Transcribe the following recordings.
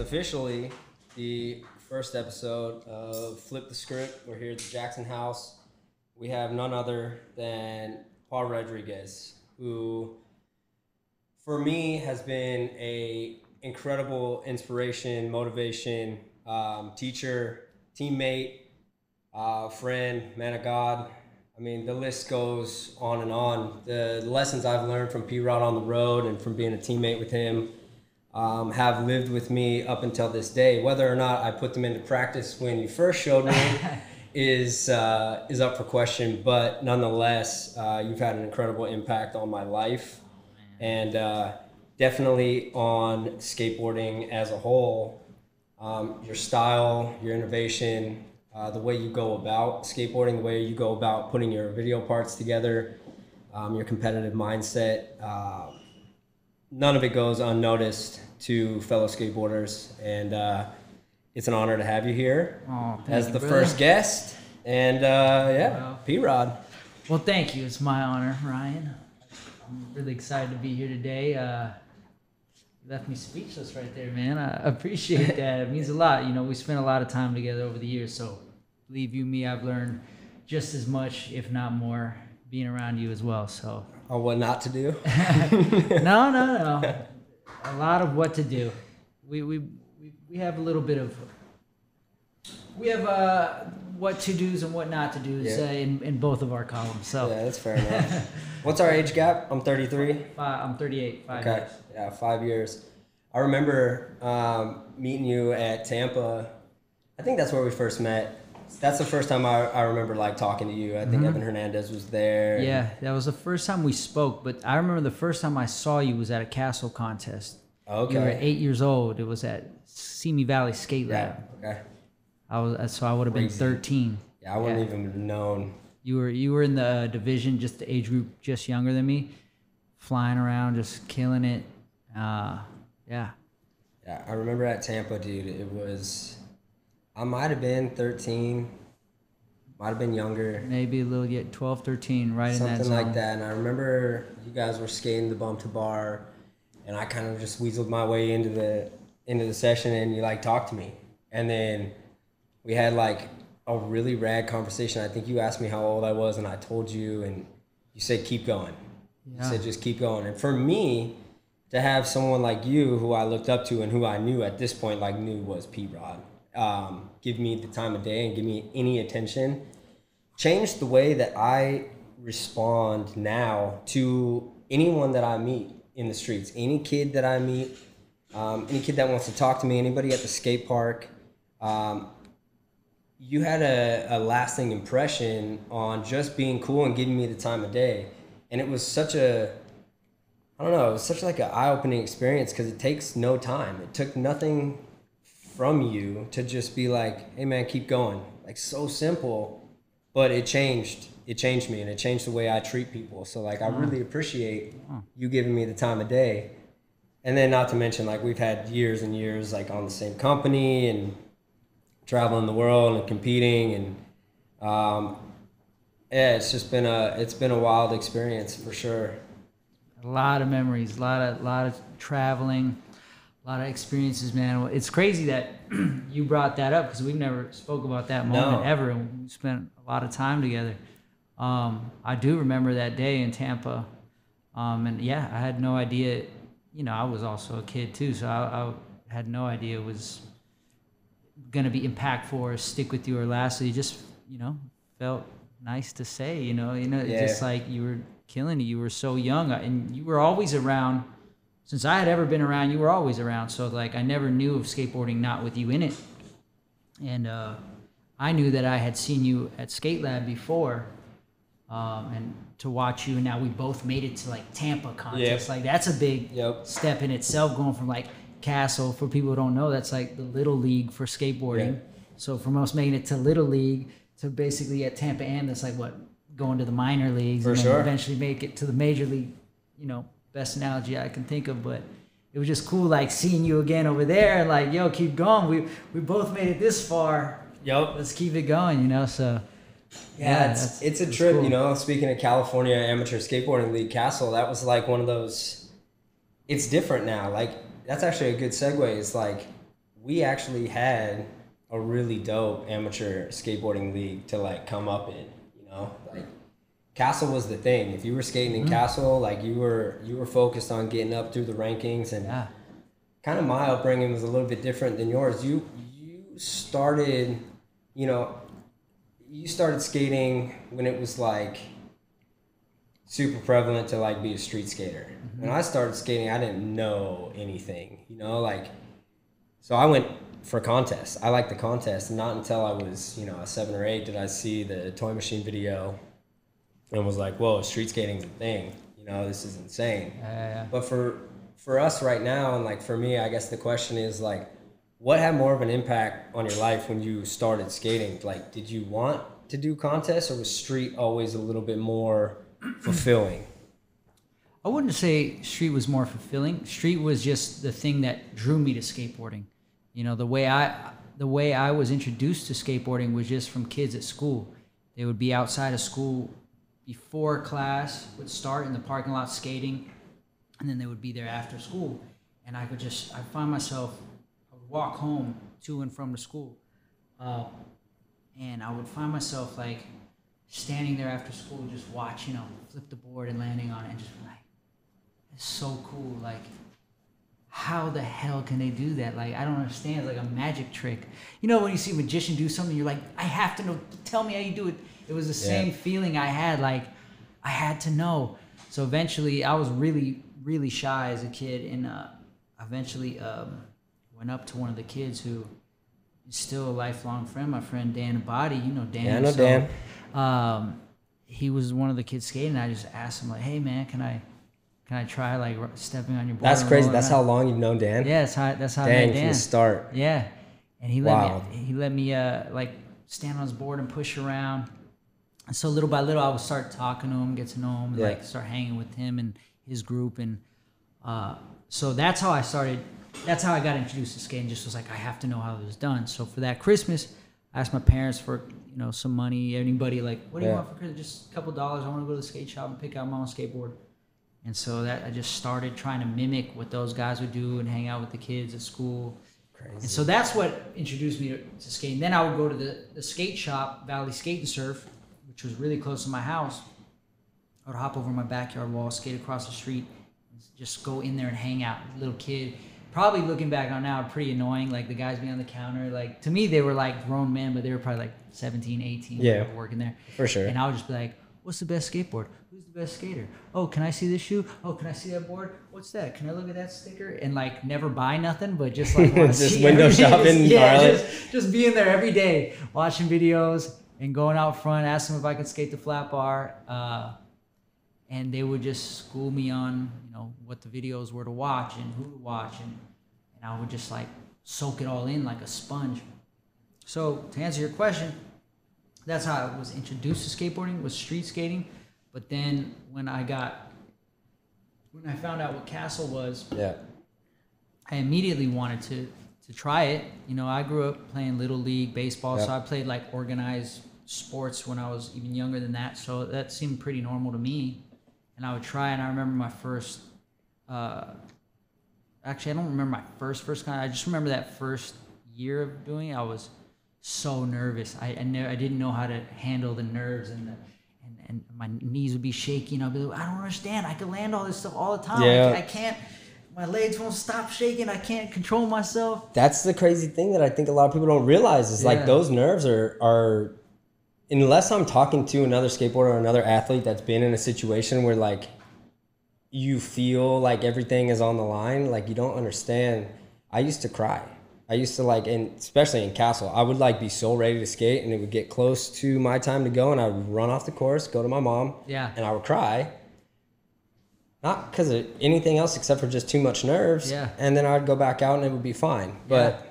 officially the first episode of Flip the Script. We're here at the Jaxxon House. We have none other than Paul Rodriguez, who, for me, has been a incredible inspiration, motivation, um, teacher, teammate, uh, friend, man of God. I mean, the list goes on and on. The lessons I've learned from P Rod on the road and from being a teammate with him um, have lived with me up until this day. Whether or not I put them into practice when you first showed me is uh, is up for question. But nonetheless, uh, you've had an incredible impact on my life, and uh, definitely on skateboarding as a whole. Um, your style, your innovation, uh, the way you go about skateboarding, the way you go about putting your video parts together, um, your competitive mindset. None of it goes unnoticed to fellow skateboarders, and uh, it's an honor to have you here Oh, as you, the brother. first guest. And uh, yeah, Wow. P Rod. Well, thank you. It's my honor, Ryan. I'm really excited to be here today. Uh, you left me speechless right there, man. I appreciate that. It means a lot. You know, we spent a lot of time together over the years, so believe you me, I've learned just as much, if not more, being around you as well. So, On what not to do. no, no, no. A lot of what to do. We we we, we have a little bit of. We have uh, what to dos and what not to dos Yeah. uh, in, in both of our columns. So Yeah, that's fair enough. What's our age gap? I'm 33. Five, I'm 38. Five Okay. years. Yeah, five years. I remember um, meeting you at Tampa. I think that's where we first met. That's the first time I, I remember like talking to you. I think Evan Hernandez was there. Mm-hmm. Yeah, that was the first time we spoke. But I remember the first time I saw you was at a castle contest. Okay. You were eight years old. It was at Simi Valley Skate Yeah. Lab. Okay. I was so I would have been 13. Yeah, I wouldn't Yeah. even have known. You were you were in the uh, division, just the age group, just younger than me, flying around, just killing it. Uh, yeah. Yeah, I remember at Tampa, dude. It was, I might have been 13, might have been younger, Maybe a little yet 12, 13, right in that something like that. And I remember you guys were skating the bump to bar, and I kind of just weaseled my way into the into the session, and you like talked to me, and then we had like a really rad conversation. I think you asked me how old I was, and I told you, and you said keep going. You said just keep going. And for me, to have someone like you, who I looked up to and who I knew at this point, like knew was P Rod, um, give me the time of day and give me any attention, changed the way that I respond now to anyone that I meet in the streets. Any kid that I meet, um, any kid that wants to talk to me, anybody at the skate park. Um, you had a, a lasting impression on just being cool and giving me the time of day. And it was such a, I don't know, it was such like an eye-opening experience because it takes no time. It took nothing from you to just be like, hey man, keep going. Like so simple, but it changed. It changed me and it changed the way I treat people. So like I really appreciate you giving me the time of day. And then not to mention like we've had years and years like on the same company and traveling the world and competing and um, yeah, it's just been a it's been a wild experience for sure. A lot of memories, a lot of lot of traveling, a lot of experiences, man. It's crazy that you brought that up because we've never spoke about that moment No. ever, and we spent a lot of time together. Um, I do remember that day in Tampa, um, and yeah, I had no idea. You know, I was also a kid too, so I, I had no idea it was gonna be impactful or stick with you or last. So you just, you know, felt nice to say. You know, you know, Yeah. just like you were killing it. You were so young, and you were always around. Since I had ever been around, you were always around. So like, I never knew of skateboarding not with you in it. And uh, I knew that I had seen you at Skate Lab before, um, and to watch you. And now we both made it to like Tampa contest. Like that's a big Yep. step in itself. Going from like Castle, for people who don't know, that's like the little league for skateboarding. Yeah. So from us making it to little league to basically at Tampa Am, that's like what going to the minor leagues For and then sure. eventually make it to the major league. You know, best analogy I can think of, but. It was just cool, like seeing you again over there, and like, yo, keep going. We we both made it this far. Yep. Let's keep it going, you know. So Yeah, it's it's a that's trip, cool. you know. Speaking of California Amateur Skateboarding League Castle, that was like one of those. It's different now. Like that's actually a good segue. It's like we actually had a really dope amateur skateboarding league to like come up in. You know, like Castle was the thing. If you were skating in mm-hmm. Castle, like you were you were focused on getting up through the rankings and Yeah. kind of my upbringing was a little bit different than yours. You you started, you know, you started skating when it was like super prevalent to like be a street skater. Mm-hmm. When I started skating, I didn't know anything, you know, like so I went for contests. I liked the contest. Not until I was, you know, a seven or eight did I see the toy machine video and was like, whoa, street skating's a thing. You know, this is insane. Yeah, yeah, yeah. But for for us right now, and like for me, I guess the question is like, what had more of an impact on your life when you started skating? Like, did you want to do contests, or was street always a little bit more fulfilling? I wouldn't say street was more fulfilling. Street was just the thing that drew me to skateboarding. You know, the way I the way I was introduced to skateboarding was just from kids at school. They would be outside of school before class would start in the parking lot skating, and then they would be there after school. And I could just I find myself I would walk home to and from the school, uh, and I would find myself like standing there after school just watching them flip the board and landing on it and just like it's so cool like how the hell can they do that? Like i don't understand it's like a magic trick. You know when you see a magician do something you're like i have to know tell me how you do it it was the Yeah. same feeling i had like i had to know so eventually i was really really shy as a kid and uh, eventually um, went up to one of the kids who is still a lifelong friend my friend dan Body, you know dan Yeah, I know so, Dan. um, he was one of the kids skating. I just asked him like, "Hey man, can I, can I try like stepping on your board?" That's crazy. That's how long you've known Dan. Yeah, that's how that's how I Dang, met from Dan. the start. Yeah, and he let Wow. me he let me uh like stand on his board and push around. And so little by little, I would start talking to him, get to know him, Yeah. like start hanging with him and his group, and uh, so that's how I started. That's how I got introduced to skating. Just was like I have to know how it was done. So for that Christmas, I asked my parents for you know some money. Anybody like, what do you want for Christmas? Just a couple dollars. I want to go to the skate shop and pick out my own skateboard. And so that I just started trying to mimic what those guys would do and hang out with the kids at school. Crazy. And so that's what introduced me to, to skating. Then I would go to the, the skate shop, Valley Skate and Surf, which was really close to my house. I would hop over my backyard wall, skate across the street, just go in there and hang out. Little kid, probably looking back on now, pretty annoying. Like the guys behind the counter, like to me they were like grown men, but they were probably like 17, 18 Yeah. working there. For sure. And I would just be like, "What's the best skateboard? Who's the best skater? Oh, can I see this shoe? Oh, can I see that board? What's that? Can I look at that sticker?" And like never buy nothing, but just like Just window shopping, yeah, just, just being there every day, watching videos and going out front, asking if I could skate the flat bar. Uh, and they would just school me on, you know, what the videos were to watch and who to watch, and and I would just like soak it all in like a sponge. So to answer your question, that's how I was introduced to skateboarding was street skating. But then when I got when I found out what Castle was, yeah. I immediately wanted to to try it. You know, I grew up playing little league baseball, so I played like organized sports when I was even younger than that. So that seemed pretty normal to me, and I would try. And I remember my first. Uh, actually, I don't remember my first first kind. I just remember that first year of doing it. I was so nervous. I I, ne- I didn't know how to handle the nerves and the. And, and my knees would be shaking. I'd be like, I don't understand. I can land all this stuff all the time. Yeah. I, I can't. My legs won't stop shaking. I can't control myself. That's the crazy thing that I think a lot of people don't realize is Yeah. like those nerves are are unless I'm talking to another skateboarder or another athlete that's been in a situation where like you feel like everything is on the line, like you don't understand. I used to cry. I used to like, and especially in Castle, I would like be so ready to skate, and it would get close to my time to go, and I would run off the course, go to my mom, Yeah. and I would cry. Not because of anything else except for just too much nerves. Yeah. And then I'd go back out and it would be fine. But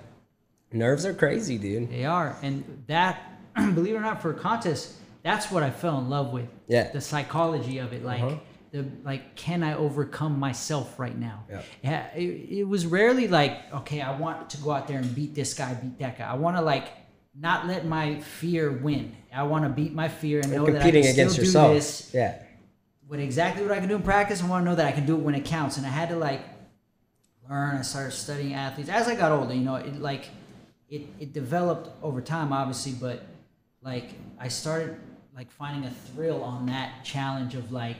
nerves are crazy, dude. They are, and that, believe it or not, for a contest, that's what I fell in love with. Yeah. The psychology of it, like Uh-huh. the like, can I overcome myself right now? Yeah. Yeah. It, it was rarely like, okay, I want to go out there and beat this guy, beat that guy. I want to like not let my fear win. I want to beat my fear and know that I can against still yourself. do this Yeah. with exactly what I can do in practice. I want to know that I can do it when it counts, and I had to like learn. I started studying athletes as I got older. You know, it like it it developed over time, obviously, but like I started like finding a thrill on that challenge of like,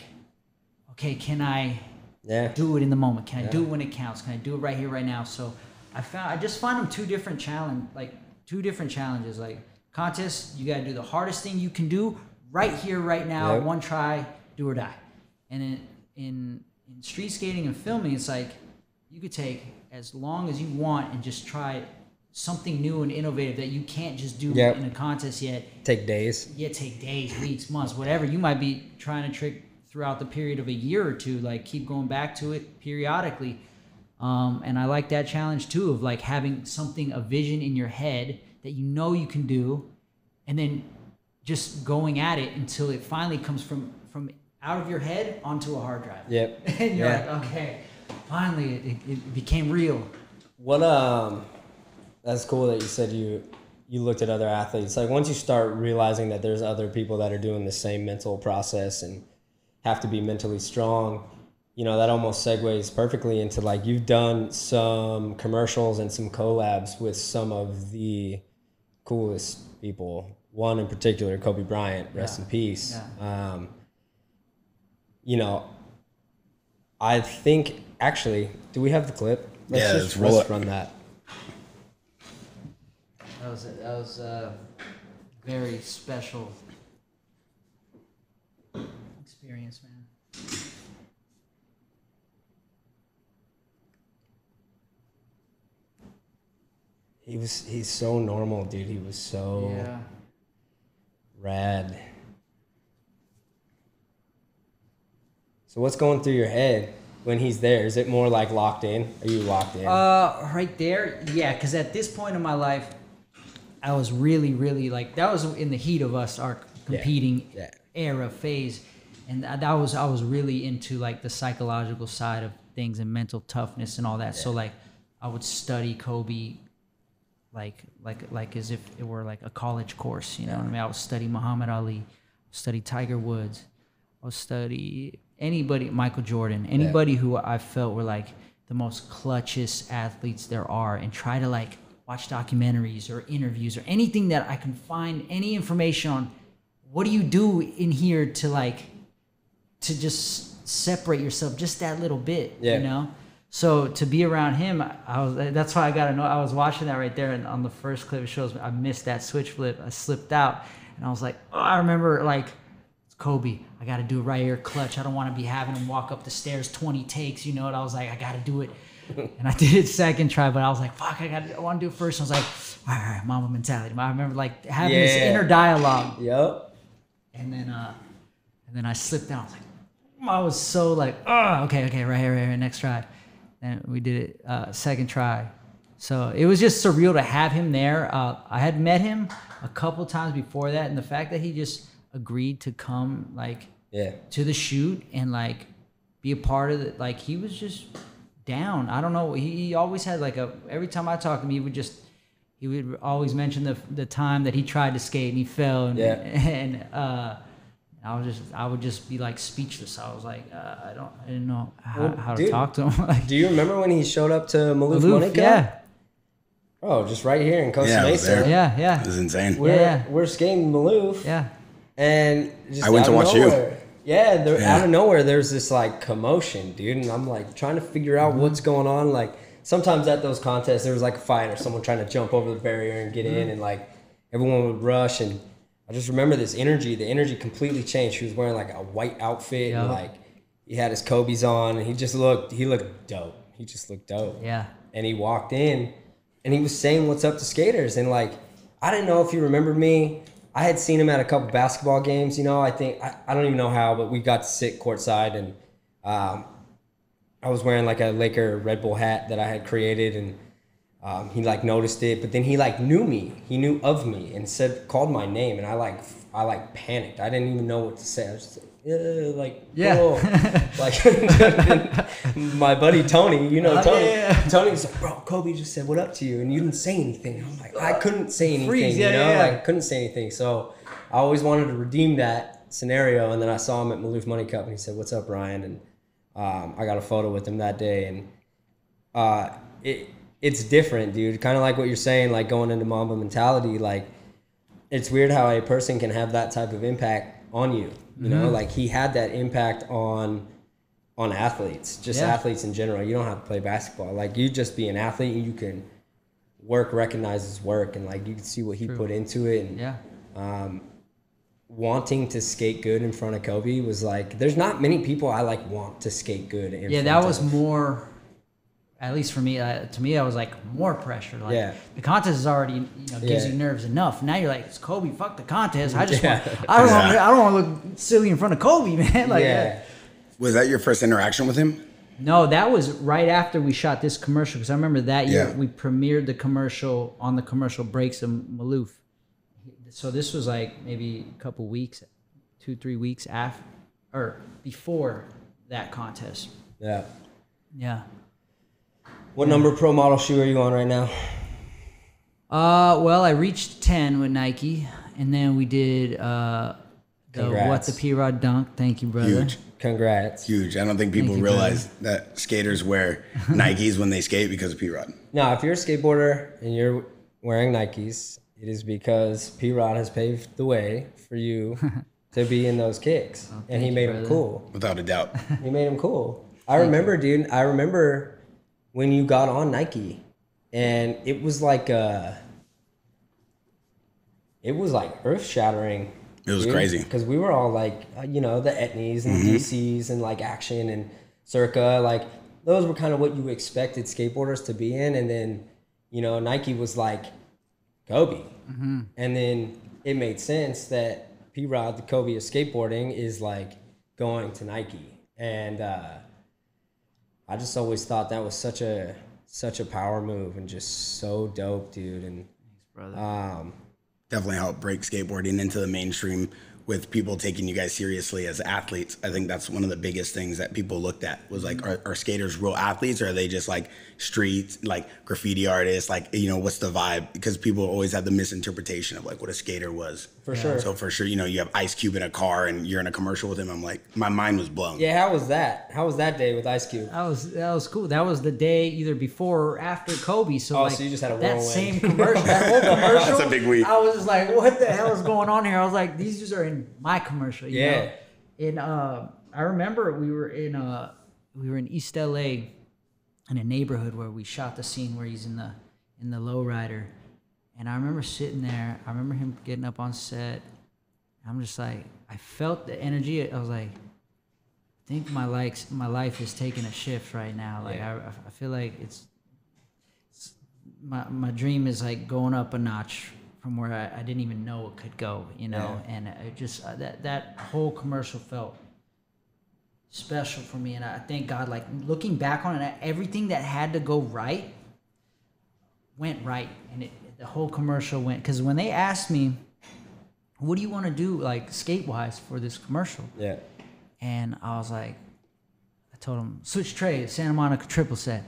okay, can I Yeah. do it in the moment? Can I do it when it counts? Can I do it right here, right now? So I found I just find them two different challenge, like two different challenges. Like contests, you got to do the hardest thing you can do right here, right now, Yep. one try, do or die. And in in in street skating and filming, it's like you could take as long as you want and just try something new and innovative that you can't just do Yep. in a contest yet Take days. yeah, take days, weeks, months, whatever. You might be trying to trick throughout the period of a year or two, like keep going back to it periodically. Um, and I like that challenge too of like having something, a vision in your head that you know you can do, and then just going at it until it finally comes from from out of your head onto a hard drive. Yep. and you're Yeah. like, okay, finally it, it, it became real. What um that's cool that you said you you looked at other athletes. Like once you start realizing that there's other people that are doing the same mental process and have to be mentally strong, you know, that almost segues perfectly into like you've done some commercials and some collabs with some of the coolest people. One in particular, Kobe Bryant, rest Yeah. in peace. Um, you know, I think actually, do we have the clip? Yeah, let's roll let's it. run that. That was that was a very special experience, man. He was he's so normal, dude. He was so Yeah. rad. So what's going through your head when he's there? Is it more like locked in? Are you locked in? Uh, right there, yeah. Because at this point in my life, I was really, really like that was in the heat of us our competing Yeah. era phase, and that that was I was really into like the psychological side of things and mental toughness and all that. So like, I would study Kobe, like like like as if it were like a college course. You know what I mean? I would study Muhammad Ali, study Tiger Woods, I would study anybody, Michael Jordan, anybody who I felt were like the most clutchest athletes there are, and try to like watch documentaries or interviews or anything that I can find any information on. What do you do in here to like to just separate yourself just that little bit, Yeah. you know? So to be around him, I was. That's why I got to know. I was watching that right there, and on the first clip, it shows I missed that switch flip. I slipped out, and I was like, oh, I remember like it's Kobe. I got to do it right here, clutch. I don't want to be having him walk up the stairs 20 takes, you know. And I was like, I got to do it. And I did it second try, but I was like, fuck, I got. I want to do it first. I was like, all right, all right, Mamba mentality. I remember like having this inner dialogue, Yep. and then uh, and then I slipped down. I was like, I was so like, oh, okay, okay, right here, right here, next try. And we did it uh, second try. So it was just surreal to have him there. Uh, I had met him a couple times before that, and the fact that he just agreed to come like Yeah. to the shoot and like be a part of it, like he was just down. I don't know. He, he always had like a every time I talked to him, he would just he would always mention the the time that he tried to skate and he fell and Yeah. and uh I was just I would just be like speechless. I was like uh, I don't I didn't know how, Well, how to dude, talk to him. like Do you remember when he showed up to Maloof, Maloof, Money Cup? yeah, Oh, just right here in Costa Yeah, Mesa. there. yeah, It yeah, was insane. We're, Yeah. we're skating Maloof. yeah. And just I went to of watch you. Yeah, there, Yeah. out of nowhere, there's this like commotion, dude, and I'm like trying to figure out Mm-hmm. what's going on. Like sometimes at those contests, there was like a fight or someone trying to jump over the barrier and get Mm-hmm. in, and like everyone would rush. And I just remember this energy. The energy completely changed. He was wearing like a white outfit, and like he had his Kobe's on, and he just looked he looked dope. He just looked dope Yeah. and he walked in and he was saying what's up to skaters and like i didn't know if you remember me i had seen him at a couple basketball games you know i think i, I don't even know how but we got to sit courtside and um, i was wearing like a laker red bull hat that i had created and um, he like noticed it but then he like knew me he knew of me and said called my name and i like i like panicked. I didn't even know what to say. I was like yeah, like Yeah. Like my buddy Tony, you know Oh, Tony. yeah, yeah. Tony's like, bro, Kobe just said what up to you, and you didn't say anything. I'm like, I couldn't say anything, Freeze, yeah, you know, yeah. like couldn't say anything. So I always wanted to redeem that scenario, and then I saw him at Maloof Money Cup, and he said, "What's up, Ryan?" And um, I got a photo with him that day, and uh, it it's different, dude. Kind of like what you're saying, like going into Mamba mentality. Like, it's weird how a person can have that type of impact on you. You know, like he had that impact on on athletes, just Yeah. athletes in general. You don't have to play basketball. Like you just be an athlete and you can work recognizes work and like you can see what he put into it and Yeah. um, wanting to skate good in front of Kobe was like there's not many people I like want to skate good in Yeah, that was of. more. At least for me, uh, to me, I was like more pressure. Like Yeah. the contest is already, you know, gives Yeah. you nerves enough. Now you're like, it's Kobe. Fuck the contest. I just Yeah. want. I don't want. I don't want to look silly in front of Kobe, man. Like, yeah. Was that your first interaction with him? No, that was right after we shot this commercial because I remember that year Yeah. we premiered the commercial on the commercial breaks of Maloof. So this was like maybe a couple weeks, two three weeks after or before that contest. Yeah. Yeah. What number pro model shoe are you on right now? Uh, well, I reached ten with Nike, and then we did uh the what the P Rod dunk. Thank you, brother. Huge. Congrats. Huge. I don't think people you, realize that skaters wear Nikes when they skate because of P Rod. Now, if you're a skateboarder and you're wearing Nikes, it is because P Rod has paved the way for you to be in those kicks, and he Oh, thank you, made them cool. Without a doubt. He made them cool. I remember, dude. I remember when you got on Nike, and it was like uh it was like earth shattering. It was crazy. Mm-hmm. because we were all like, uh, you know, the Etnies and the DCs and like Action and Circa, like those were kind of what you expected skateboarders to be in, and then you know Nike was like Kobe, Mm-hmm. and then it made sense that P Rod, the Kobe of skateboarding, is like going to Nike, and uh, I just always thought that was such a such a power move and just so dope, dude. And brother. um, Definitely helped break skateboarding into the mainstream with people taking you guys seriously as athletes. I think that's one of the biggest things that people looked at was like, are, are skaters real athletes or are they just like streets, like graffiti artists? Like, you know, what's the vibe? Because people always had the misinterpretation of like what a skater was. For sure. So for sure, you know, you have Ice Cube in a car and you're in a commercial with him. I'm like, my mind was blown. yeah, how was that? How was that day with Ice Cube? That was that was cool. That was the day either before or after Kobe. So Oh, like so you just had a that whirlwind. same commercial. That whole commercial. That's a big week. I was just like, what the hell is going on here? I was like, these dudes are in my commercial. You Yeah. Know? And uh, I remember we were in uh we were in East LA in a neighborhood where we shot the scene where he's in the in the lowrider. And I remember sitting there. I remember him getting up on set. I'm just like, I felt the energy. I was like, I think my likes my life is taking a shift right now. Like Yeah. I, I feel like it's, it's my my dream is like going up a notch from where I, I didn't even know it could go. You know, and it just uh, that that whole commercial felt special for me, and I thank God. Like looking back on it, everything that had to go right went right, and it the whole commercial went. Because when they asked me, "What do you want to do, like skate wise, for this commercial?" Yeah. and I was like, I told them switch trade Santa Monica triple set.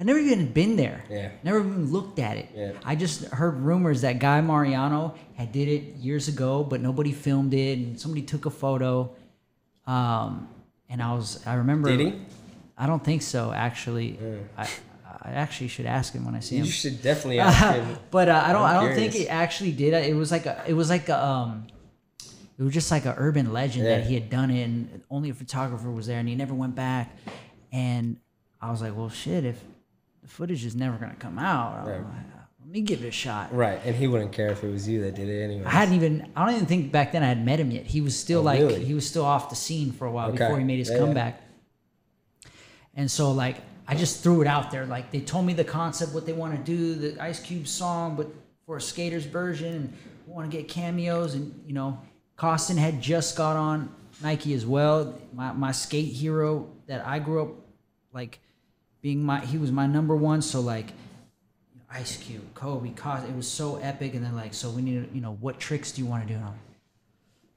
I never even been there. Yeah. Never even looked at it. Yeah. I just heard rumors that Guy Mariano had did it years ago, but nobody filmed it, and somebody took a photo. Um, and I was, I remember. Did he? I don't think so. Actually, I, I actually should ask him when I see him You should definitely ask him. but uh, I don't. I'm I don't think curious. it actually did. It was like a. It was like a. Um, it was just like an urban legend that he had done it, and only a photographer was there, and he never went back. And I was like, well, shit. If the footage is never gonna come out, Right. like, uh, let me give it a shot. Right, and he wouldn't care if it was you that did it anyway. I hadn't even. I don't even think back then I had met him yet. He was still Oh, like really? he was still off the scene for a while Okay. before he made his Yeah, comeback. And so like I just threw it out there. Like they told me the concept, what they want to do, the Ice Cube song, but for a skater's version, and want to get cameos. And you know, Koston had just got on Nike as well. My my skate hero that I grew up like being my he was my number one. So like Ice Cube, Kobe, Kos. It was so epic, and then like, so we need, to, you know, what tricks do you want to do? And I'm,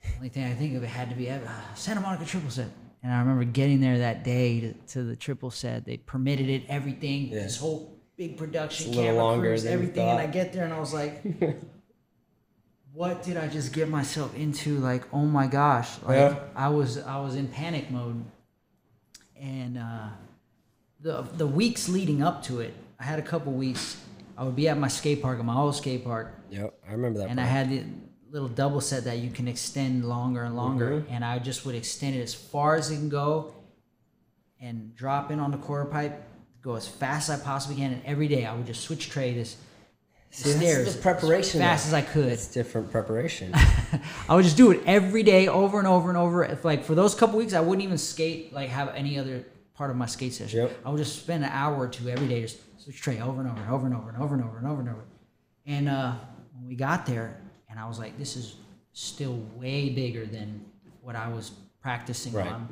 the only thing I think of it had to be uh, Santa Monica triple set. And I remember getting there that day to, to the triple set. They permitted it, everything, Yeah. this whole big production, It's camera crews, everything. And I get there and I was like, what did I just get myself into? Like, oh my gosh! Like, Yeah. I was I was in panic mode, and uh, the the weeks leading up to it, I had a couple weeks. I would be at my skate park, at my old skate park, Yep, I remember that. and I had the little double set that you can extend longer and longer, mm-hmm. and I just would extend it as far as it can go, and drop in on the quarter pipe, go as fast as I possibly can, and every day I would just switch tray this See, that's stairs the preparation. as fast as I could. It's different preparation. I would just do it every day, over and over and over. If like for those couple weeks, I wouldn't even skate like have any other part of my skate session. Yep. I would just spend an hour or two every day just switch tray over and over and over and over and over and over and over and over. And uh, when we got there, and I was like, this is still way bigger than what I was practicing Right. on.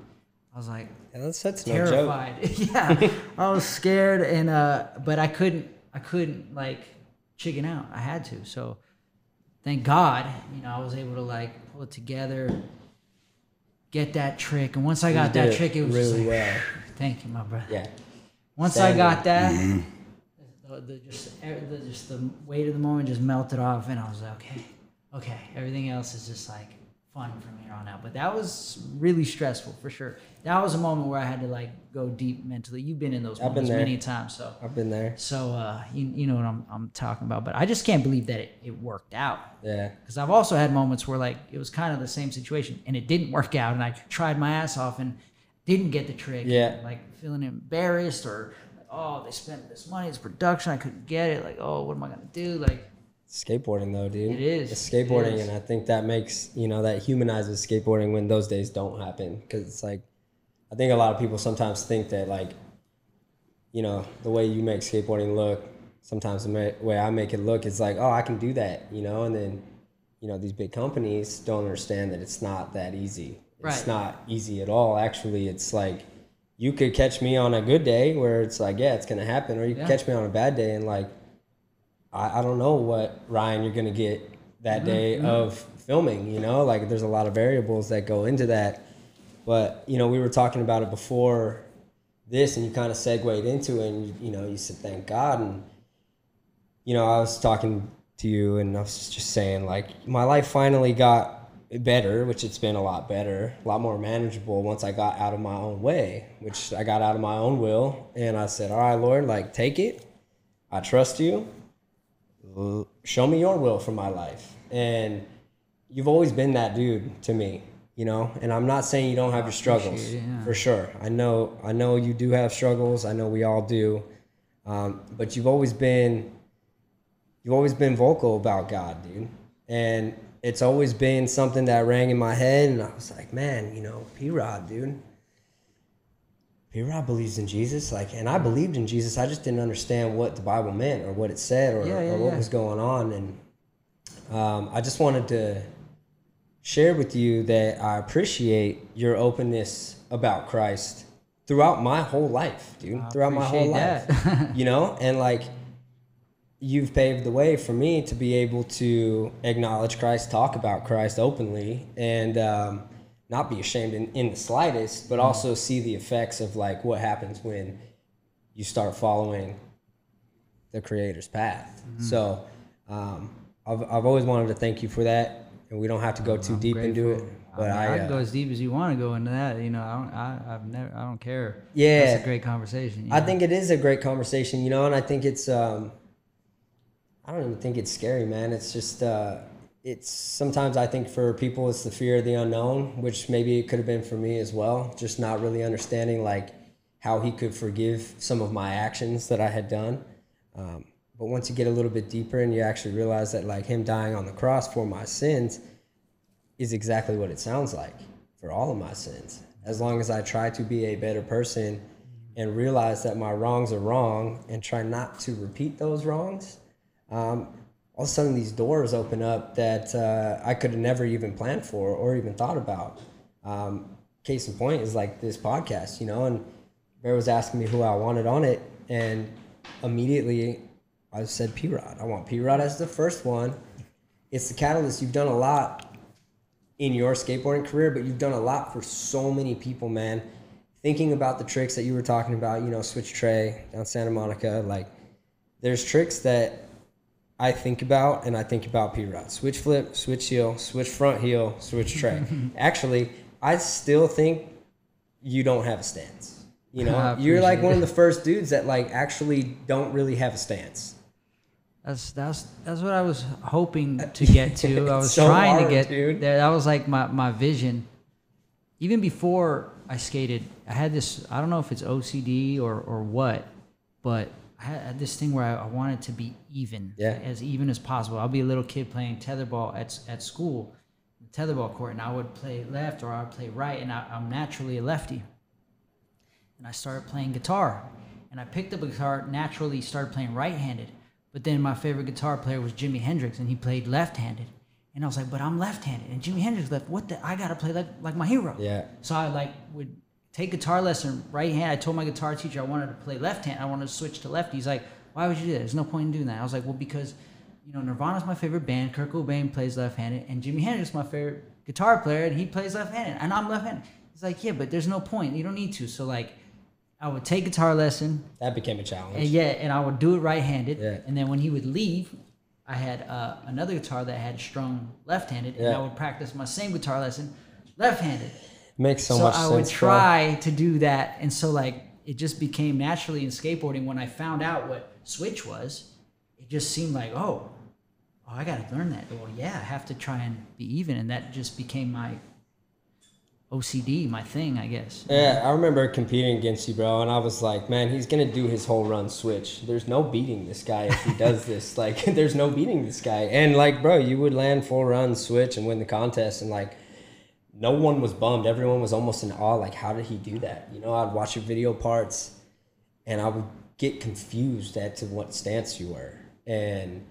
I was like Yeah, that's that's no joke. terrified. yeah, I was scared, and uh, but I couldn't. I couldn't like chicken out. I had to. So thank God, you know, I was able to like pull it together, get that trick, and once I got that trick, it was really just like, well. thank you, my brother. Yeah, Once I got that, the, the, just the, just the weight of the moment just melted off, and I was like, okay, okay, everything else is just like fun from here on out. But that was really stressful for sure. That was a moment where I had to like go deep mentally. You've been in those I've moments there. many times, so I've been there. so uh, you you know what I'm I'm talking about. But I just can't believe that it, it worked out Yeah, because I've also had moments where like it was kind of the same situation and it didn't work out, and I tried my ass off and didn't get the trick. Yeah. and, like feeling embarrassed or like, oh they spent this money, it's production, I couldn't get it. Like oh what am I gonna do? Like skateboarding though, dude. It is. It's skateboarding, It is. and I think that makes you know that humanizes skateboarding when those days don't happen because it's like I think a lot of people sometimes think that like you know the way you make skateboarding look sometimes the way I make it look is like oh I can do that you know and then you know these big companies don't understand that it's not that easy it's Right. not easy at all actually it's like you could catch me on a good day where it's like yeah it's gonna happen or you Yeah. could catch me on a bad day and like I, I don't know what Ryan you're gonna get that mm-hmm. day mm-hmm. of filming. You know, like there's a lot of variables that go into that. But you know, we were talking about it before this, and you kind of segued into it, and you, you know, you said thank God, and you know, I was talking to you, and I was just saying like my life finally got better, which it's been a lot better, a lot more manageable once I got out of my own way, which I got out of my own will, and I said, all right, Lord, like take it. I trust you. Show me your will for my life. And you've always been that dude to me you know? And i'm not saying you don't have your struggles it, yeah. for sure. I know i know you do have struggles. I know we all do. Um, but you've always been you've always been vocal about god dude. And it's always been something that rang in my head and i was like man you know p-rod dude P-Rod believes in Jesus, like, and I believed in Jesus. I just didn't understand what the Bible meant or what it said or, Yeah, yeah, or what yeah. was going on. And um, I just wanted to share with you that I appreciate your openness about Christ throughout my whole life, dude. I throughout my whole appreciate life, you know, and like you've paved the way for me to be able to acknowledge Christ, talk about Christ openly, and um, not be ashamed in, in the slightest, but also see the effects of like what happens when you start following the Creator's path. So um, I've, I've always wanted to thank you for that, and we don't have to go too deep into it. But I, mean, I, I can go uh, as deep as you want to go into that. You know, I don't. I, I've never. I don't care. Yeah. it's a great conversation. I know? think it is a great conversation, you know, and I think it's um I don't even think it's scary, man. It's just uh it's sometimes I think for people it's the fear of the unknown, which maybe it could have been for me as well, just not really understanding like how he could forgive some of my actions that I had done. Um, but once you get a little bit deeper and you actually realize that like him dying on the cross for my sins is exactly what it sounds like for all of my sins. As long as I try to be a better person and realize that my wrongs are wrong and try not to repeat those wrongs, um, all of a sudden these doors open up that uh, I could have never even planned for or even thought about. Um, case in point is like this podcast, you know, and Bear was asking me who I wanted on it, and immediately I said P Rod. I want P Rod as the first one. It's the catalyst. You've done a lot in your skateboarding career, but you've done a lot for so many people, man. Thinking about the tricks that you were talking about, you know, switch tray down Santa Monica, like there's tricks that I think about and I think about P Rod. Switch flip, switch heel, switch front heel, switch tray. Actually, I still think you don't have a stance. You know, you're like one of the first dudes that like actually don't really have a stance. That's that's that's what I was hoping uh, to get to. I was so trying hard, to get dude. there. That was like my, my vision. Even before I skated, I had this. I don't know if it's OCD or or what, but I had, this thing where I, I wanted to be even, Yeah. as even as possible. I'll be a little kid playing tetherball at at school, the tetherball court, and I would play left or I would play right, and I, I'm naturally a lefty and I started playing guitar. And I picked up a guitar, naturally started playing right handed. But then my favorite guitar player was Jimi Hendrix, and he played left handed. And I was like, but I'm left handed. And Jimi Hendrix left, what the? I gotta play like, like my hero. Yeah. So I like would take guitar lesson right hand. I told my guitar teacher I wanted to play left hand. I wanted to switch to left. He's like, why would you do that? There's no point in doing that. I was like, well, because, you know, Nirvana's my favorite band. Kurt Cobain plays left handed, and Jimi Hendrix is my favorite guitar player, and he plays left handed, and I'm left handed. He's like, yeah, but there's no point. You don't need to. So like, I would take guitar lesson, That became a challenge. and yeah, and I would do it right-handed. Yeah. And then when he would leave, I had uh, another guitar that had strung left-handed, and I would practice my same guitar lesson left-handed. Makes so, So, much I sense. would bro. try to do that, and so like it just became naturally in skateboarding when I found out what switch was. It just seemed like oh, oh, I got to learn that. Well, yeah, I have to try and be even, and that just became my OCD, my thing, I guess. Yeah, I remember competing against you, bro, and I was like, man, he's gonna do his whole run switch. There's no beating this guy if he does this. Like, there's no beating this guy. And like, bro, you would land full run switch and win the contest, and like, no one was bummed. Everyone was almost in awe. Like, how did he do that? You know, I'd watch your video parts, and I would get confused as to what stance you were, and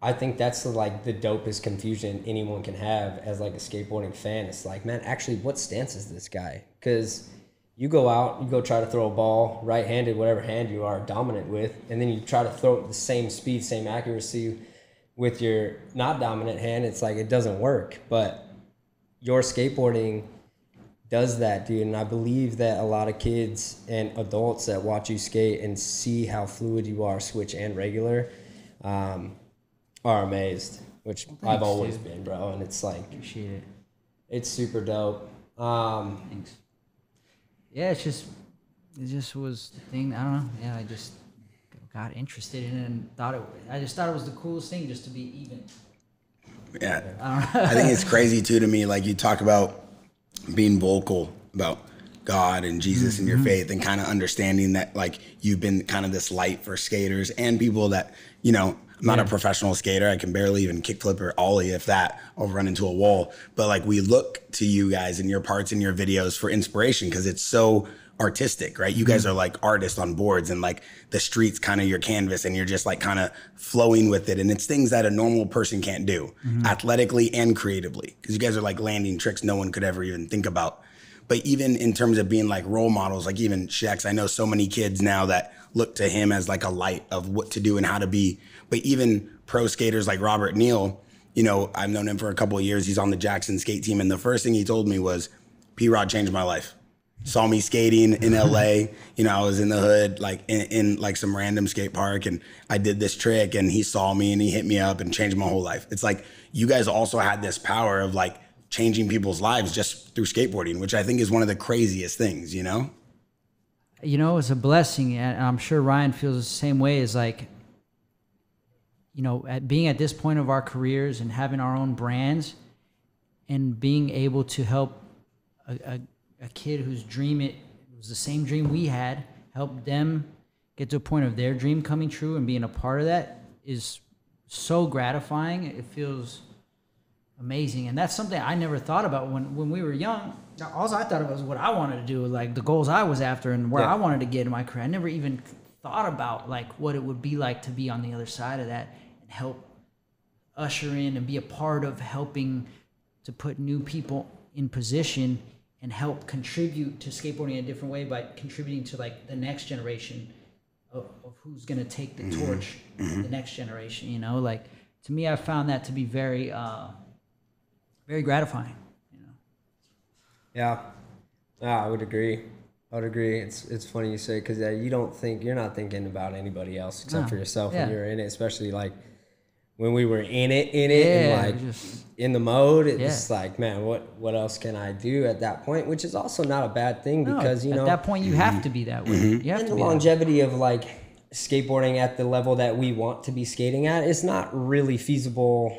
I think that's the, like the dopest confusion anyone can have as like a skateboarding fan. It's like, man, actually, what stance is this guy? Because you go out, you go try to throw a ball right-handed, whatever hand you are dominant with, and then you try to throw it the same speed, same accuracy with your not dominant hand. It's like it doesn't work. But your skateboarding does that, dude. And I believe that a lot of kids and adults that watch you skate and see how fluid you are, switch and regular, um, are amazed. Which I've always dude. been, bro. And it's like Appreciate it. it's super dope. Um, Thanks. Yeah, it's just it just was the thing. I don't know. Yeah, I just got interested in it and thought it. I just thought it was the coolest thing just to be even. Yeah. I think it's crazy too to me. Like you talk about being vocal about God and Jesus and your mm-hmm. faith and kind of understanding that like you've been kind of this light for skaters and people that, you know, I'm not a professional skater. I can barely even kickflip or ollie if that. I'll run into a wall. But like we look to you guys and your parts and your videos for inspiration because it's so artistic, right? You guys mm-hmm. are like artists on boards and like the streets kind of your canvas and you're just like kind of flowing with it. And it's things that a normal person can't do mm-hmm. athletically and creatively because you guys are like landing tricks no one could ever even think about. But even in terms of being like role models, like even Shecks, I know so many kids now that look to him as like a light of what to do and how to be. But even pro skaters like Robert Neal, you know, I've known him for a couple of years. He's on the Jaxxon skate team. And the first thing he told me was, P Rod changed my life. Saw me skating in LA. You know, I was in the hood, like in, in like some random skate park, and I did this trick, and he saw me and he hit me up and changed my whole life. It's like you guys also had this power of like changing people's lives just through skateboarding, which I think is one of the craziest things, you know? You know, it's a blessing, and I'm sure Ryan feels the same way. Is like, you know, at being at this point of our careers and having our own brands, and being able to help a, a, a kid whose dream it was the same dream we had, help them get to a point of their dream coming true and being a part of that is so gratifying. It feels amazing, and that's something I never thought about when when we were young. All I thought of was what I wanted to do, like the goals I was after, and where Yeah. I wanted to get in my career. I never even thought about like what it would be like to be on the other side of that and help usher in and be a part of helping to put new people in position and help contribute to skateboarding in a different way by contributing to like the next generation of, of who's going to take the torch to the next generation you know like to me i found that to be very uh very gratifying you know Yeah, yeah, I would agree. I would agree. It's it's funny you say because uh, you don't think you're not thinking about anybody else except No. for yourself Yeah. when you're in it, especially like when we were in it, in it, Yeah, and like just- in the mode, it's Yeah. like, man, what what else can I do at that point? Which is also not a bad thing No, because you know at that point you have to be that way. Mm-hmm. You have and to the be longevity of like skateboarding at the level that we want to be skating at is not really feasible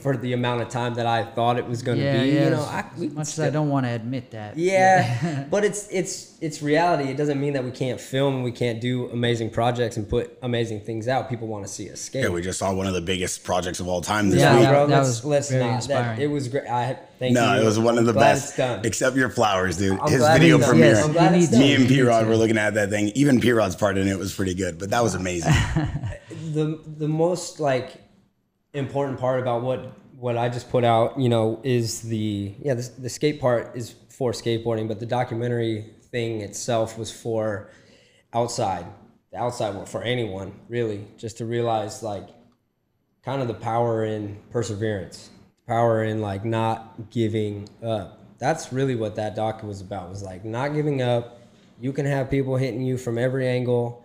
for the amount of time that I thought it was going to Yeah, be. yeah. You know, as, I, as much could as I don't want to admit that. yeah, but it's it's it's reality. It doesn't mean that we can't film and we can't do amazing projects and put amazing things out. People want to see us skate. Yeah, we just saw one of the biggest projects of all time this Yeah, week. that- bro. that let's was let's very not. inspiring. That, it was great. I thank No, you. it was one of the glad best. It's done. Except your flowers, dude. I'm His video it's premiere. Yes, I'm glad it's need done. Me and Me P Rod were looking at that thing. Even P Rod's part in it was pretty good, but that was amazing. the the most like important part about what what I just put out, you know, is the yeah the, the skate part is for skateboarding, but the documentary thing itself was for outside the outside world for anyone really, just to realize like kind of the power in perseverance, power in like not giving up. That's really what that doc was about. Was like not giving up. You can have people hitting you from every angle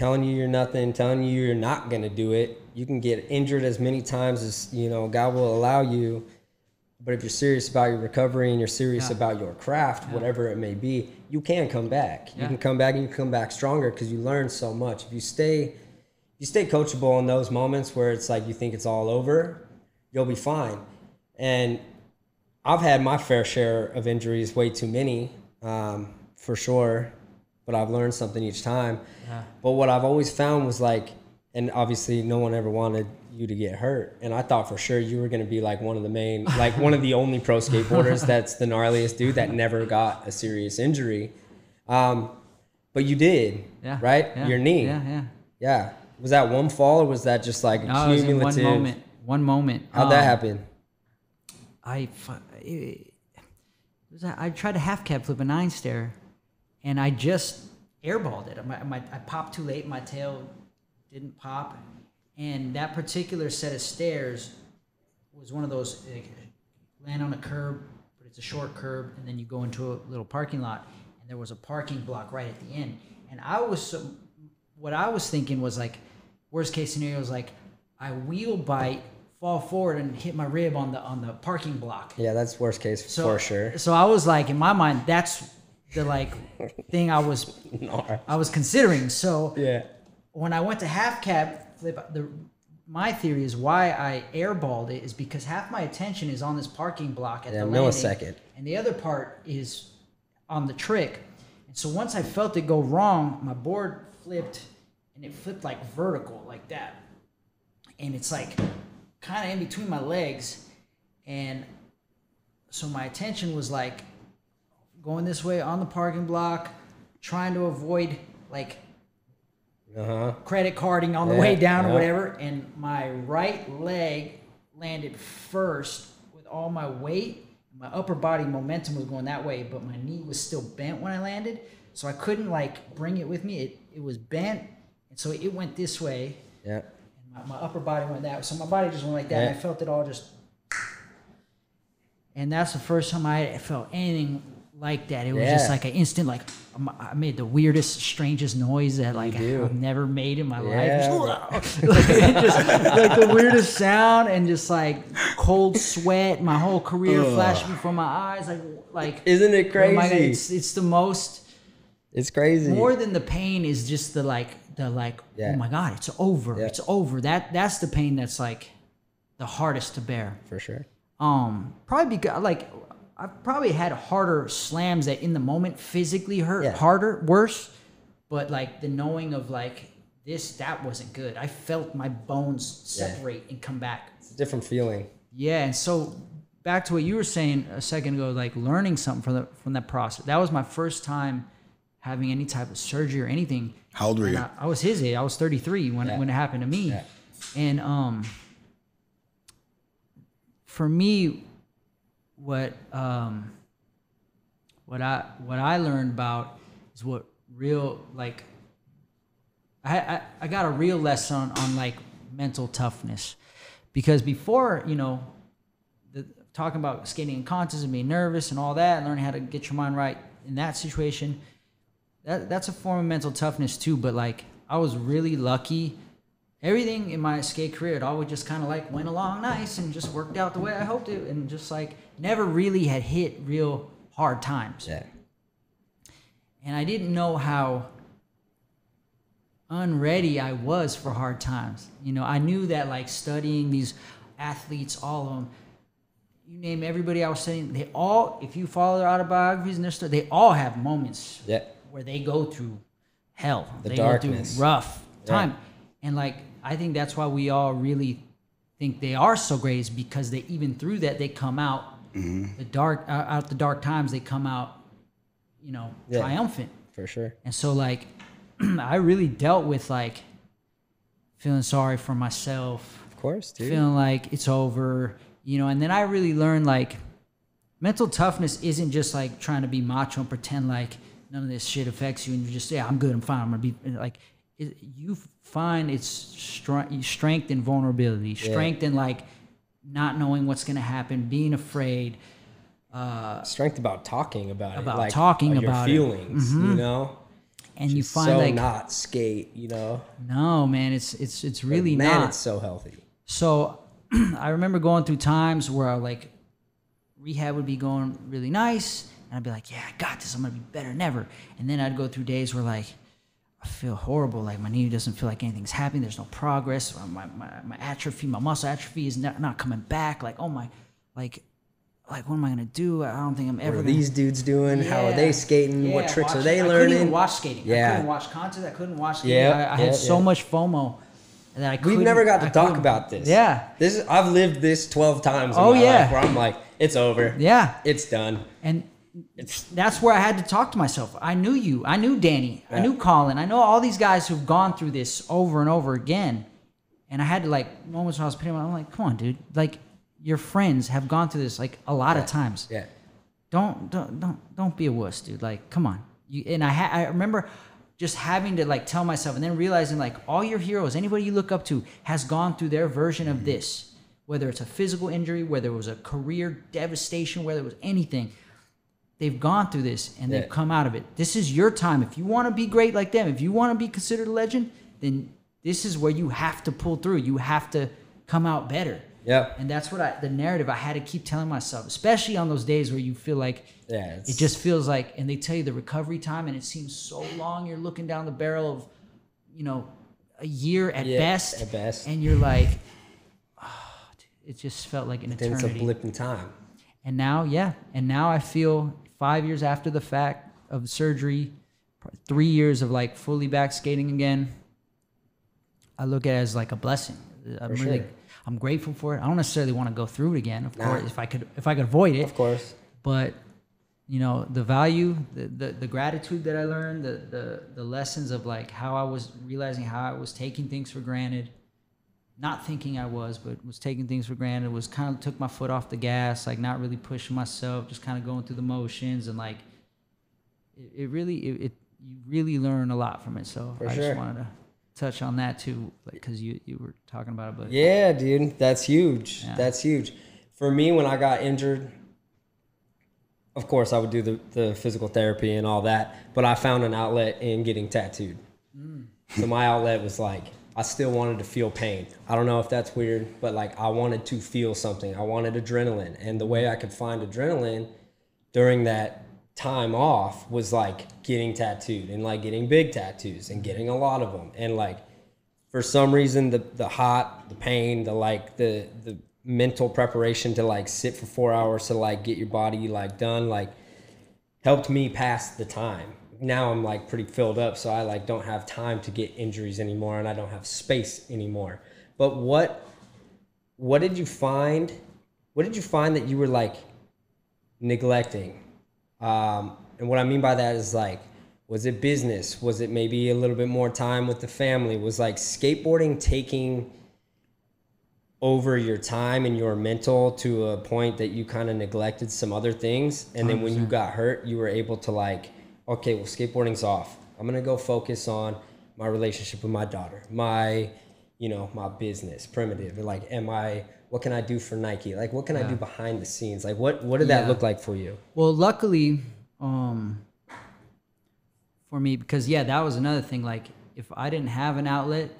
telling you you're nothing, telling you you're not going to do it. You can get injured as many times as, you know, God will allow you. But if you're serious about your recovery and you're serious Yeah. about your craft, whatever it may be, you can come back. You can come back and you can come back stronger because you learn so much. If you stay you stay coachable in those moments where it's like you think it's all over, you'll be fine. And I've had my fair share of injuries, way too many, um, for sure. But I've learned something each time. Yeah. But what I've always found was like, and obviously no one ever wanted you to get hurt. And I thought for sure you were going to be like one of the main, like one of the only pro skateboarders that's the gnarliest dude that never got a serious injury. Um, but you did, Yeah. right? Yeah. Your knee. Yeah, yeah. Yeah. Was that one fall or was that just like No, it was in cumulative? one moment. One moment. How'd that Um, happen? I it was I tried a half cab flip a nine stair, and I just airballed it. My, my, I popped too late. My tail didn't pop, and that particular set of stairs was one of those like, land on a curb, but it's a short curb, and then you go into a little parking lot, and there was a parking block right at the end, and I was so, what I was thinking was like, worst case scenario is like, I wheel bite, fall forward, and hit my rib on the on the parking block. Yeah, that's worst case So, for sure. So I was like, in my mind, that's the like thing I was I was considering. So Yeah. when I went to half cab flip, the my theory is why I airballed it is because half my attention is on this parking block at Yeah, the landing, and the other part is on the trick. And so once I felt it go wrong, my board flipped, and it flipped like vertical, like that, and it's like kind of in between my legs, and so my attention was like going this way on the parking block, trying to avoid like Uh huh. credit carding on the Yeah, way down yeah. or whatever, and my right leg landed first with all my weight. My upper body momentum was going that way, but my knee was still bent when I landed, so I couldn't like bring it with me. It it was bent, and so it went this way, Yeah. and my, my upper body went that way. So my body just went like that, and I felt it all just. And that's the first time I felt anything like that. It was just like an instant, like um, I made the weirdest, strangest noise that like. I've never made in my Yeah. life. like, just like the weirdest sound and just like cold sweat. My whole career flashed before my eyes. Like like Isn't it oh my crazy? it's it's the most It's crazy. more than the pain is just the like the like Yeah. oh my god it's over Yeah. it's over that that's the pain that's like the hardest to bear for sure. um probably because like i've probably had harder slams that in the moment physically hurt Yeah. harder worse but like the knowing of like this that wasn't good i felt my bones Yeah. separate and come back It's a different feeling. yeah, and so back to what you were saying a second ago, like learning something from the from that process. That was my first time having any type of surgery or anything. How old were And you? I, I was his age. I was 33 when Yeah. when it happened to me. Yeah. And um for me what um what I what I learned about is what real like I, I, I got a real lesson on, like mental toughness. Because before you know the, talking about skating in contests and being nervous and all that and learning how to get your mind right in that situation that that's a form of mental toughness too. But like i was really lucky everything in my skate career it always just kind of like went along nice and just worked out the way I hoped it, and just like never really had hit real hard times. Yeah. And I didn't know how unready I was for hard times. You know, I knew that like studying these athletes, all of them, you name everybody I was studying, they all, if you follow their autobiographies and their story, they all have moments Yeah. where they go through hell, The they darkness. go through rough Yeah. time, and like I think that's why we all really think they are so great is because they even through that they come out Mm-hmm. the dark uh, out the dark times they come out, you know, Yeah. triumphant. For sure. And so like I really dealt with like feeling sorry for myself, Of course, dude. feeling like it's over, you know, and then I really learned like mental toughness isn't just like trying to be macho and pretend like none of this shit affects you and you just yeah, I'm good, I'm fine, I'm gonna be like it, you find its strength, strength in vulnerability, strength in like not knowing what's gonna happen, being afraid, uh, Strength about talking about, it. About like, talking your about it. Mm-hmm. feelings, you know? and you find so like not skate, you know? no man, it's it's it's really man, not. it's so healthy. So I remember going through times where I like rehab would be going really nice, and I'd be like, "Yeah, I got this. I'm gonna be better than ever." And then I'd go through days where like I feel horrible, like my knee doesn't feel like anything's happening. There's no progress. My my, my atrophy, my muscle atrophy is not, not coming back. Like oh my, like like what am I gonna do? I don't think I'm ever What are gonna. these dudes doing? How are they skating? what Yeah, tricks are watch- they I couldn't even learning? watch skating. I Yeah. couldn't watch content. I couldn't watch skating. Yeah, I, I yeah, had so yeah. much FOMO that I We've never got to I talk about this. Yeah, This is I've lived this 12 times in Oh, my yeah. life where I'm like, it's over. yeah. It's done. And that's where I had to talk to myself. I knew you. I knew Danny. I knew Colin. I know all these guys who've gone through this over and over again. And I had to like moments when I was putting I'm like, come on, dude. Like your friends have gone through this like a lot of times. yeah. Don't don't don't don't be a wuss, dude. Like, come on. You and I ha- I remember just having to like tell myself and then realizing like all your heroes, anybody you look up to, has gone through their version of mm-hmm. this. Whether it's a physical injury, whether it was a career devastation, whether it was anything, they've gone through this and they've come out of it. This is your time. If you want to be great like them, if you want to be considered a legend, then this is where you have to pull through. You have to come out better. Yeah. And that's what I, the narrative I had to keep telling myself, especially on those days where you feel like Yeah. It just feels like, and they tell you the recovery time, and it seems so long. You're looking down the barrel of, you know, a year at Yeah, best, at best. and you're like, oh, it just felt like an then it's a eternity. blip in time. And now, yeah, and now I feel five years after the fact of surgery, three years of like fully back skating again. I look at it as like a blessing. I'm For really, sure. I'm grateful for it. I don't necessarily want to go through it again, of Nah. course, if I could, if I could avoid it Of course. but you know the value the, the, the gratitude that i learned the, the the lessons of like how i was realizing how i was taking things for granted not thinking i was but was taking things for granted was kind of took my foot off the gas like not really pushing myself just kind of going through the motions and like it, it really it, it you really learn a lot from it so For i sure. just wanted to touch on that too like because you you were talking about it but Yeah, dude, that's huge. Yeah. That's huge. For me, when I got injured, of course, I would do the, the physical therapy and all that, but I found an outlet in getting tattooed. Mm. So my outlet was like, I still wanted to feel pain. I don't know if that's weird, but like I wanted to feel something. I wanted adrenaline. And the way I could find adrenaline during that time off was like getting tattooed and like getting big tattoos and getting a lot of them. And like, for some reason the the hot the pain the like the the mental preparation to like sit for four hours to like get your body like done like helped me pass the time now i'm like pretty filled up so i like don't have time to get injuries anymore and i don't have space anymore but what what did you find what did you find that you were like neglecting um, and what I mean by that is like, was it business? Was it maybe a little bit more time with the family? Was like skateboarding taking over your time and your mental to a point that you kind of neglected some other things? And then when you got hurt, you were able to like, okay, well, skateboarding's off. I'm gonna go focus on my relationship with my daughter, my, you know, my business, primitive. Like, am I? What can I do for Nike? Like, what can I do behind the scenes? Like, what what did that look like for you? Well, luckily, um, for me, because yeah, that was another thing. Like, if I didn't have an outlet,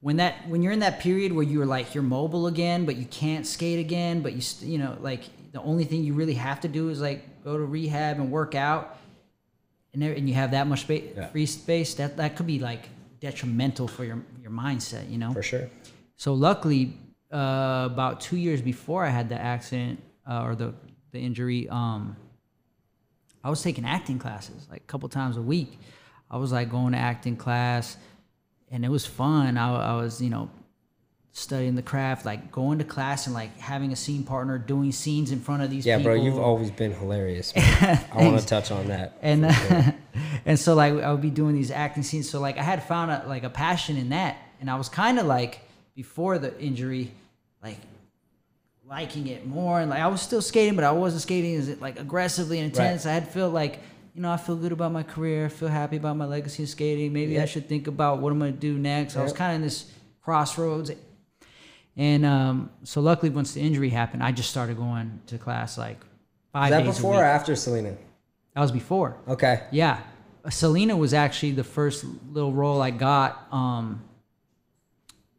when that when you're in that period where you're like you're mobile again, but you can't skate again, but you you know like the only thing you really have to do is like go to rehab and work out, and there, and you have that much space, Yeah. free space. That that could be like detrimental for your your mindset, you know. For sure. So luckily, uh, about two years before I had the accident uh, or the the injury, um, I was taking acting classes like a couple times a week. I was like going to acting class, and it was fun. I, I was you know studying the craft, like going to class and like having a scene partner, doing scenes in front of these Yeah, people. bro, you've always been hilarious. I want to touch on that. and sure. and so like I would be doing these acting scenes. So like I had found a, like a passion in that, and I was kind of like before the injury, like liking it more. And like I was still skating, but I wasn't skating as like aggressively and intense. I had felt like you know I feel good about my career. I feel happy about my legacy of skating. Maybe I should think about what I'm gonna do next. I was kind of in this crossroads. And um, so luckily, once the injury happened, I just started going to class like five Is that days before or after Selena? That was before. Okay. Yeah, Selena was actually the first little role I got. Um,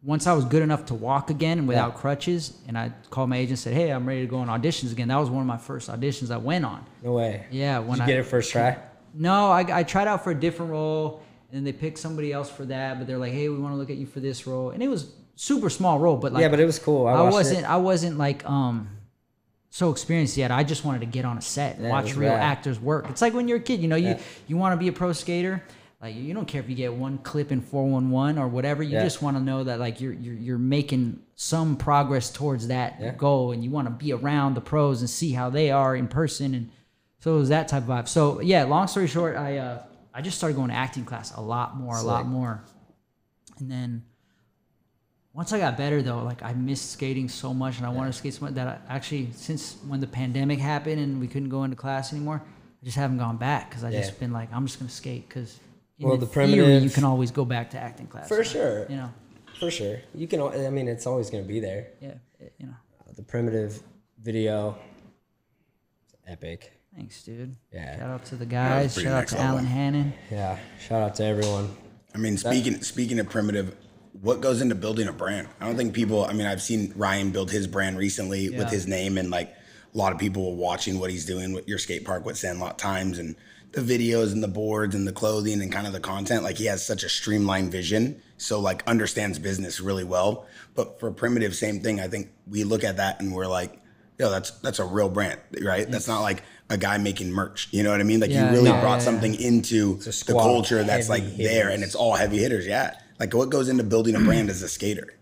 once I was good enough to walk again and without Yeah. crutches, and I called my agent and said, "Hey, I'm ready to go on auditions again." That was one of my first auditions I went on. No way. Yeah, when Did you I get it first try? no, I, I tried out for a different role, and then they picked somebody else for that. But they're like, "Hey, we want to look at you for this role," and it was super small role, but like yeah, but it was cool. I, I, wasn't It. I wasn't like um so experienced yet. I just wanted to get on a set Yeah, watch real actors work. It's like when you're a kid, you know, you Yeah. you want to be a pro skater. Like you don't care if you get one clip in 411 or whatever. You Yeah. just want to know that like you're you're you're making some progress towards that goal and you want to be around the pros and see how they are in person and so it was that type of vibe. So yeah, long story short, I uh I just started going to acting class a lot more, a lot more. And then once I got better though, like I missed skating so much and I wanted to skate so much that I actually since when the pandemic happened and we couldn't go into class anymore, I just haven't gone back because I Yeah. just been like I'm just gonna skate because in Well, the, the theory primitive- you can always go back to acting class For sure. You know, For sure. You can. al- I mean, it's always going to be there. yeah, you know. Uh, the primitive video. Epic. Thanks, dude. Yeah. Shout out to the guys. pretty Shout out to. Alan Hannon. Yeah. Shout out to everyone. I mean, speaking speaking of primitive, what goes into building a brand? I don't think people. I mean, I've seen Ryan build his brand recently with his name, and like a lot of people watching what he's doing with your skate park with Sandlot Times and the videos and the boards and the clothing and kind of the content. Like he has such a streamlined vision, so like understands business really well. But for primitive, same thing. I think we look at that and we're like, yo, that's that's a real brand, right? That's not like a guy making merch. You know what I mean? Like Yeah, you really yeah, brought yeah, something into the culture that's like heavy there, and it's all heavy hitters. Yeah, like what goes into building a brand as a skater?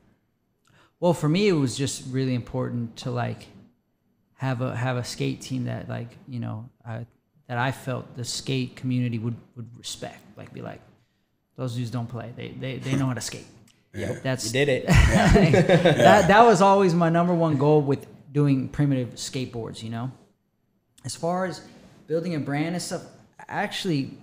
Well, for me, it was just really important to like have a have a skate team that like you know I, that I felt the skate community would would respect. Like be like, those dudes don't play. They they, they know how to skate. Yeah, That's You did it. that that was always my number one goal with doing primitive skateboards. You know, as far as building a brand and stuff, actually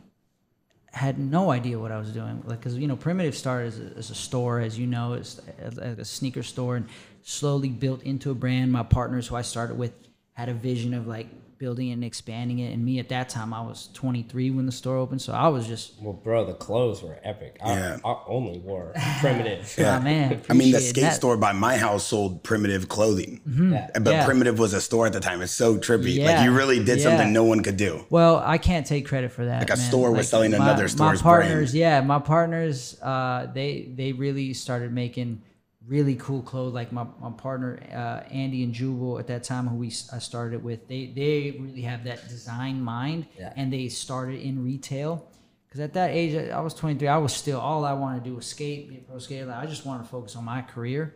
had no idea what I was doing. Like, cause you know, Primitive started as a, as a store, as you know, it's a, a sneaker store, and slowly built into a brand. My partners, who I started with, had a vision of like building and expanding it. And me at that time, I was 23 when the store opened, so I was just, Well, bro, the clothes were epic. Yeah. I only wore primitive. ah, man. I mean, the skate that. store by my house sold primitive clothing, Yeah. but Yeah. primitive was a store at the time. It's so trippy. Yeah. Like you really did Yeah. something no one could do. Well, I can't take credit for that. Like a man. store was selling my, another My partners, brand. yeah, my partners, uh, they they really started making really cool clothes. Like my, my partner uh, Andy and Jubal at that time, who we I started with, they they really have that design mind, Yeah. and they started in retail. Because at that age, I I was 23. I was still all I wanted to do was skate, be a pro skater. Like, I just wanted to focus on my career,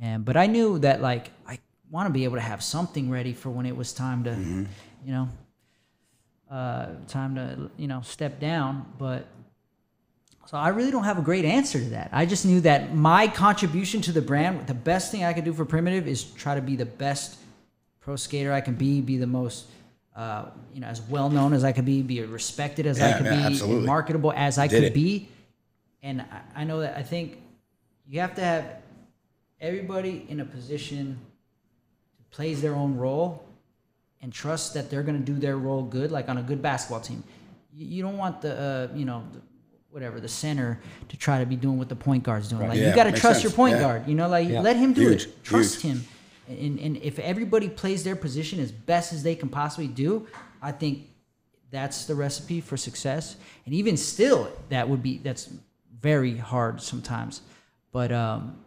and but I knew that like I want to be able to have something ready for when it was time to, Mm-hmm. you know, uh, time to you know step down. But so I really don't have a great answer to that. I just knew that my contribution to the brand, the best thing I could do for Primitive is try to be the best pro skater I can be, be the most. Uh, you know, as well known as I could be, be respected as I could yeah, be, absolutely. marketable as I Did could it. be. And I, I know that I think you have to have everybody in a position to plays their own role and trust that they're going to do their role good, like on a good basketball team. You, you don't want the, uh, you know, the, whatever the center to try to be doing what the point guard's doing. Like Yeah, you got to trust sense. your point Yeah. guard. You know, like Yeah. let him do Huge, it. Trust huge. him. And, and if everybody plays their position as best as they can possibly do, I think that's the recipe for success. And even still, that would be that's very hard sometimes. But um,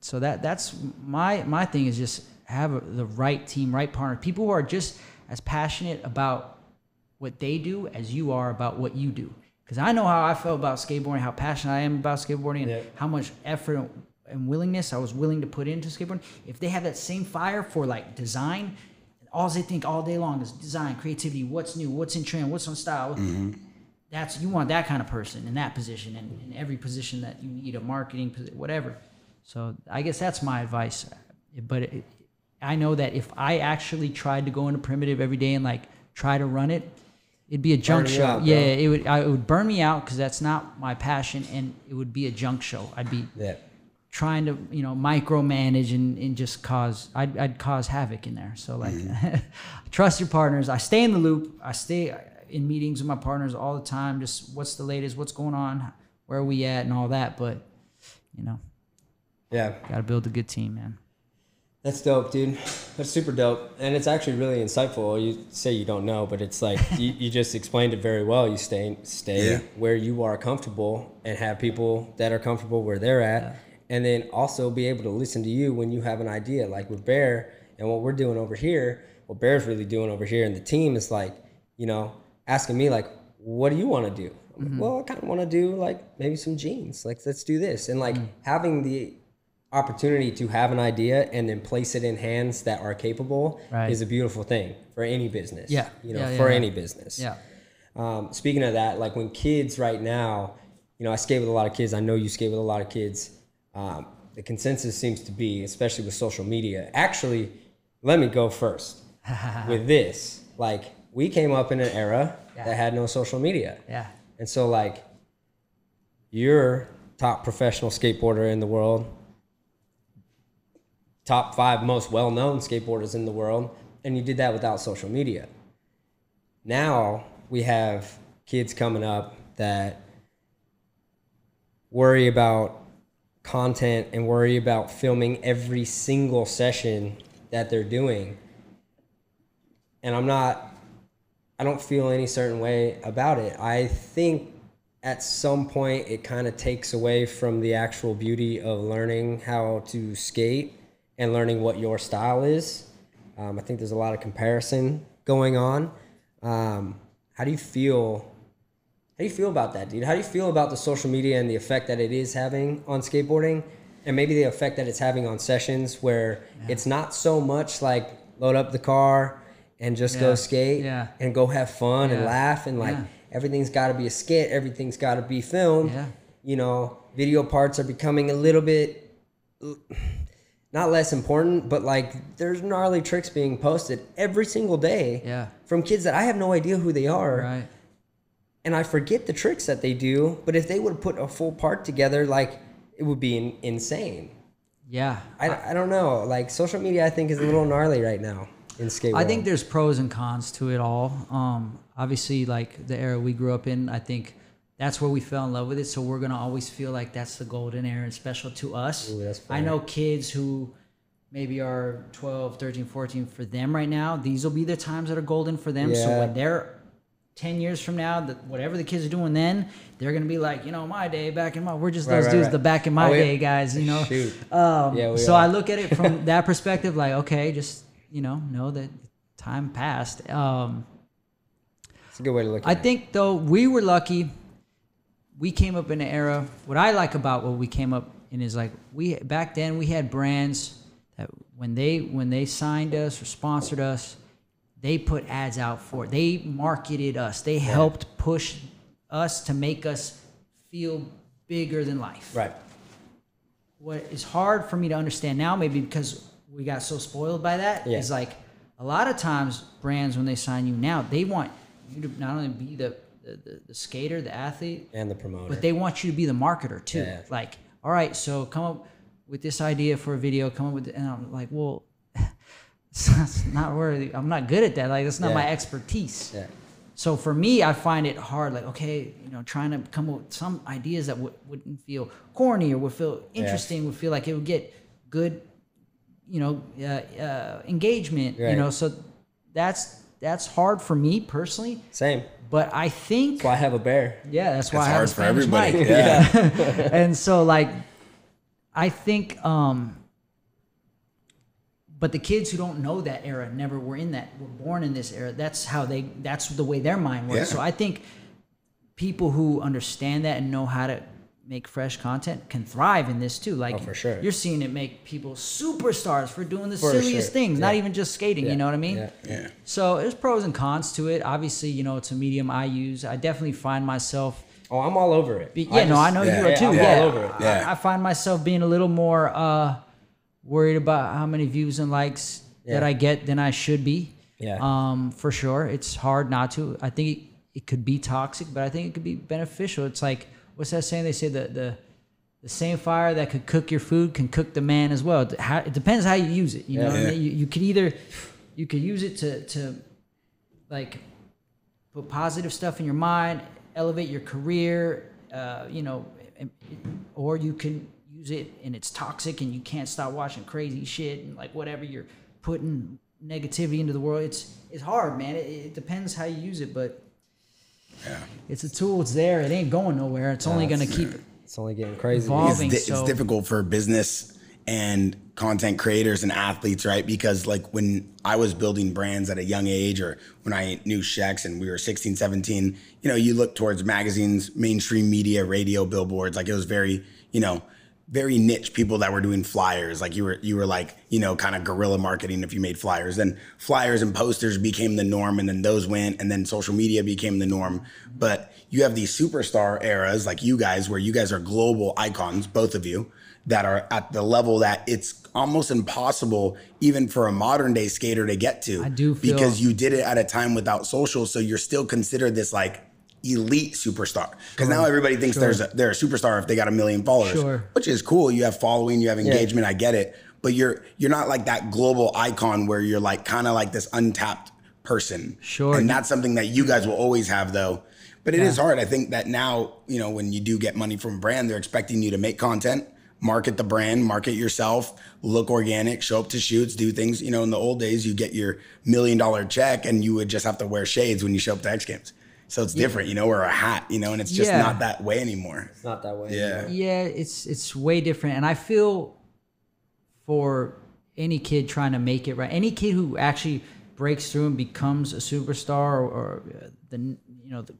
so that that's my my thing is just have a, the right team, right partner, people who are just as passionate about what they do as you are about what you do. Because I know how I felt about skateboarding, how passionate I am about skateboarding, and Yeah. how much effort and willingness I was willing to put into skateboarding. If they have that same fire for like design, all they think all day long is design, creativity, what's new, what's in trend, what's on style. Mm-hmm. That's you want that kind of person in that position and in every position that you need, a marketing, whatever. So I guess that's my advice. But it, I know that if I actually tried to go into primitive every day and like try to run it, it'd be a junk you show. out, yeah, it would. I, it would burn me out because that's not my passion, and it would be a junk show. I'd be Yeah. trying to you know micromanage and, and just cause I'd, I'd cause havoc in there so like trust your partners i stay in the loop i stay in meetings with my partners all the time just what's the latest what's going on where are we at and all that but you know Yeah. gotta build a good team man That's dope, dude. That's super dope. And it's actually really insightful. You say you don't know, but it's like you, you just explained it very well. You stay stay Yeah. where you are comfortable and have people that are comfortable where they're at. And then also be able to listen to you when you have an idea. Like with Bear and what we're doing over here, what Bear's really doing over here and the team is like, you know, asking me like, what do you want to do? Like, mm-hmm. Well, I kind of want to do like maybe some jeans. Like, let's do this. And like mm. having the opportunity to have an idea and then place it in hands that are capable Right. is a beautiful thing for any business. Yeah. You know, Yeah, yeah, for yeah. any business. yeah Um, speaking of that, like when kids right now, you know, I skate with a lot of kids. I know you skate with a lot of kids. Um, the consensus seems to be, especially with social media. Actually, let me go first with this. Like, we came up in an era that had no social media. yeah And so, like, you're top professional skateboarder in the world, top five most well known skateboarders in the world, and you did that without social media. Now we have kids coming up that worry about content and worry about filming every single session that they're doing. And I'm not I don't feel any certain way about it. I think at some point it kind of takes away from the actual beauty of learning how to skate and learning what your style is. Um, I think there's a lot of comparison going on. Um, how do you feel? How do you feel about that, dude? How do you feel about the social media and the effect that it is having on skateboarding, and maybe the effect that it's having on sessions where it's not so much like load up the car and just Yeah. go skate Yeah. and go have fun and laugh and like Yeah. everything's got to be a skit, everything's got to be filmed. Yeah. You know, video parts are becoming a little bit not less important, but like there's gnarly tricks being posted every single day yeah from kids that I have no idea who they are right and I forget the tricks that they do. But if they would put a full part together, like it would be in, insane. yeah I, I don't know. Like social media, I think is a little gnarly right now in skate. I think there's pros and cons to it all. Um, obviously, like the era we grew up in, I think that's where we fell in love with it. So we're gonna always feel like that's the golden era and special to us. Ooh, I know kids who maybe are 12, 13, 14 for them right now. These will be the times that are golden for them. So when they're 10 years from now, that whatever the kids are doing then, they're gonna be like, you know, my day back in my, we're just Right, those right, dudes, right. the back in my Oh, day guys, you know. Um, Yeah, so are. I look at it from that perspective, like, okay, just you know, know that time passed. Um, It's a good way to look at I it. think though we were lucky. We came up in an era. What I like about what we came up in is like we back then we had brands that when they when they signed us or sponsored us, they put ads out for it. They marketed us. They helped push us to make us feel bigger than life Right. what is hard for me to understand now, maybe because we got so spoiled by that, is Yeah. like a lot of times brands when they sign you now, they want you to not only be the the, the, the skater, the athlete, And the promoter. but they want you to be the marketer too. Yeah. Like, all right, so come up with this idea for a video, come up with, and I'm like, well, it's not where I'm not good at that. Like, that's not Yeah. my expertise. yeah. So for me, I find it hard. Like, okay, you know, trying to come up with some ideas that would, wouldn't feel corny or would feel interesting, would feel like it would get good, you know, uh, uh, engagement. You know, so that's that's hard for me personally. Same. But I think That's why I have a bear. yeah, that's why It's I have a hard for Spanish everybody. mic. Yeah. and so like, I think, um, but the kids who don't know that era never were in that were born in this era. That's how they. That's the way their mind works. Yeah. So I think people who understand that and know how to make fresh content can thrive in this too. Like Oh, for sure. you're seeing it make people superstars for doing the For silliest sure. things, not even just skating. Yeah. You know what I mean? Yeah. Yeah. So there's pros and cons to it. Obviously, you know, it's a medium I use. I definitely find myself. Oh, I'm all over it. Be, yeah, no, I know yeah, you are yeah, too. I'm Yeah, all over it. I- Yeah. I, find myself being a little more uh, worried about how many views and likes that I get than I should be. Yeah. Um, for sure, it's hard not to. I think it, it could be toxic, but I think it could be beneficial. It's like what's that saying? They say the the the same fire that could cook your food can cook the man as well. It how- it depends how you use it. You know, what I mean? you, you could either you could use it to to like put positive stuff in your mind, elevate your career, uh, you know, or you can use it and it's toxic and you can't stop watching crazy shit and like whatever you're putting negativity into the world. It's it's hard, man. It, it depends how you use it, but Yeah. it's a tool. It's there. It ain't going nowhere. It's only gonna keep It's only getting crazy. Evolving. it's, di- so- it's difficult for business and content creators and athletes, right? Because like when I was building brands at a young age or when I knew Shecks and we were 16, 17, you know, you look towards magazines, mainstream media, radio, billboards, like it was very, you know, very niche people that were doing flyers. Like you were, you were like, you know, kind of guerrilla marketing if you made flyers. Then flyers and posters became the norm, and then those went, and then social media became the norm. But you have these superstar eras like you guys, where you guys are global icons, both of you, that are at the level that it's almost impossible even for a modern day skater to get to. I do feel- because you did it at a time without social, so you're still considered this like elite superstar. Because now everybody thinks there's a, they're a superstar if they got a million followers, Sure. which is cool. You have following, you have engagement. I get it, but you're you're not like that global icon where you're like kind of like this untapped person. Sure. and that's something that you guys will always have though. But it is hard. I think that now, you know, when you do get money from a brand, they're expecting you to make content, market the brand, market yourself, look organic, show up to shoots, do things. You know, in the old days, you get your million dollar check and you would just have to wear shades when you show up to X Games. So it's different, you know, or a hat, you know, and it's just Yeah. not that way anymore. It's not that way. Yeah. anymore. yeah it's it's way different and i feel for any kid trying to make it right any kid who actually breaks through and becomes a superstar or, or uh, the you know the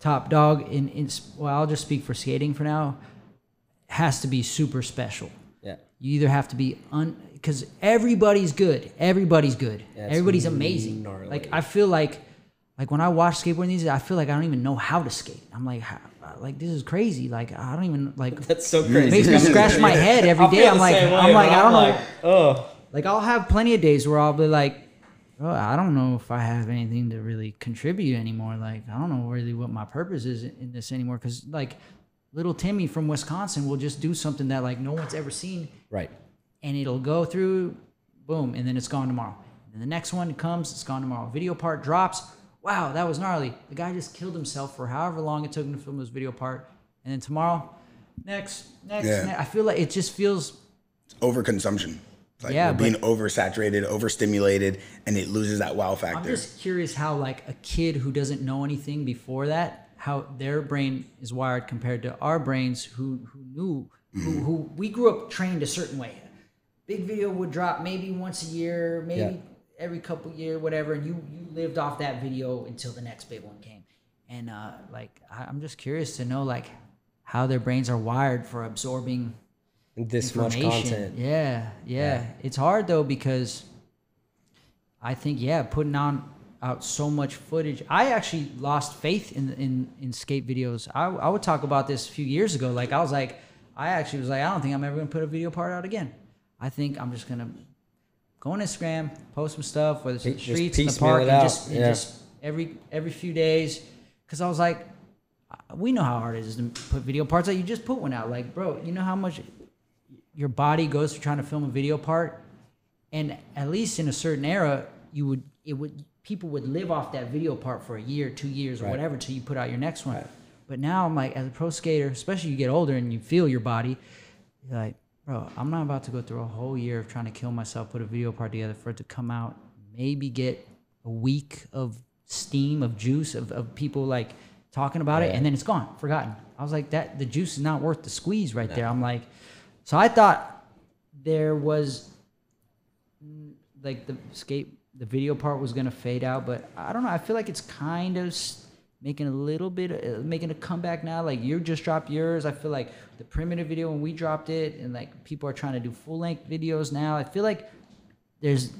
top dog in, in well i'll just speak for skating for now has to be super special Yeah. you either have to be un because everybody's good. Everybody's good. Yeah, Everybody's amazing. gnarly. Like I feel like, like when I watch skateboarding these, days, I feel like I don't even know how to skate. I'm like, how, like this is crazy. Like I don't even like. That's so crazy. makes me scratch my head every day. I day. feel I'm like, way, I'm like. I don't know. like, oh, Like I'll have plenty of days where I'll be like, oh, I don't know if I have anything to really contribute anymore. Like I don't know really what my purpose is in in this anymore. Because like little Timmy from Wisconsin will just do something that like no one's ever seen right. and it'll go through, boom, and then it's gone tomorrow. And the next one comes, it's gone tomorrow. Video part drops. Wow, that was gnarly. The guy just killed himself for however long it took him to film his video part. And then tomorrow, next, next, Yeah. next. I feel like it just feels Overconsumption. Like Yeah, being oversaturated, overstimulated, and it loses that wow factor. I'm just curious how like a kid who doesn't know anything before that, how their brain is wired compared to our brains who who knew who, mm-hmm. who we grew up trained a certain way. Big video would drop maybe once a year, maybe Yeah. Every couple year, whatever, and you you lived off that video until the next big one came. And uh, like I, I'm just curious to know like how their brains are wired for absorbing This much content. Yeah, yeah, It's hard though because I think yeah, putting on out so much footage. I actually lost faith in in in skate videos. I I would talk about this a few years ago. Like I was like, I actually was like, I don't think I'm ever gonna put a video part out again. I think I'm just gonna go on Instagram, post some stuff, whether it's in the Just streets, in the park, and just, and Yeah. just every every few days. Because I was like, we know how hard it is to put video parts out. You just put one out. Like, bro, you know how much your body goes through trying to film a video part, and at least in a certain era, you would it would people would live off that video part for a year, two years, or Right. whatever, till you put out your next one. Right. But now I'm like, as a pro skater, especially you get older and you feel your body, you're like, bro, I'm not about to go through a whole year of trying to kill myself, put a video part together for it to come out, maybe get a week of steam, of juice, of, of people like talking about it, and then it's gone, forgotten. I was like, that the juice is not worth the squeeze right there. I'm like, so I thought there was like the skate the video part was gonna fade out but i don't know i feel like it's kind of s- making a little bit uh, making a comeback now like you just dropped yours i feel like the primitive video when we dropped it and like people are trying to do full length videos now i feel like there's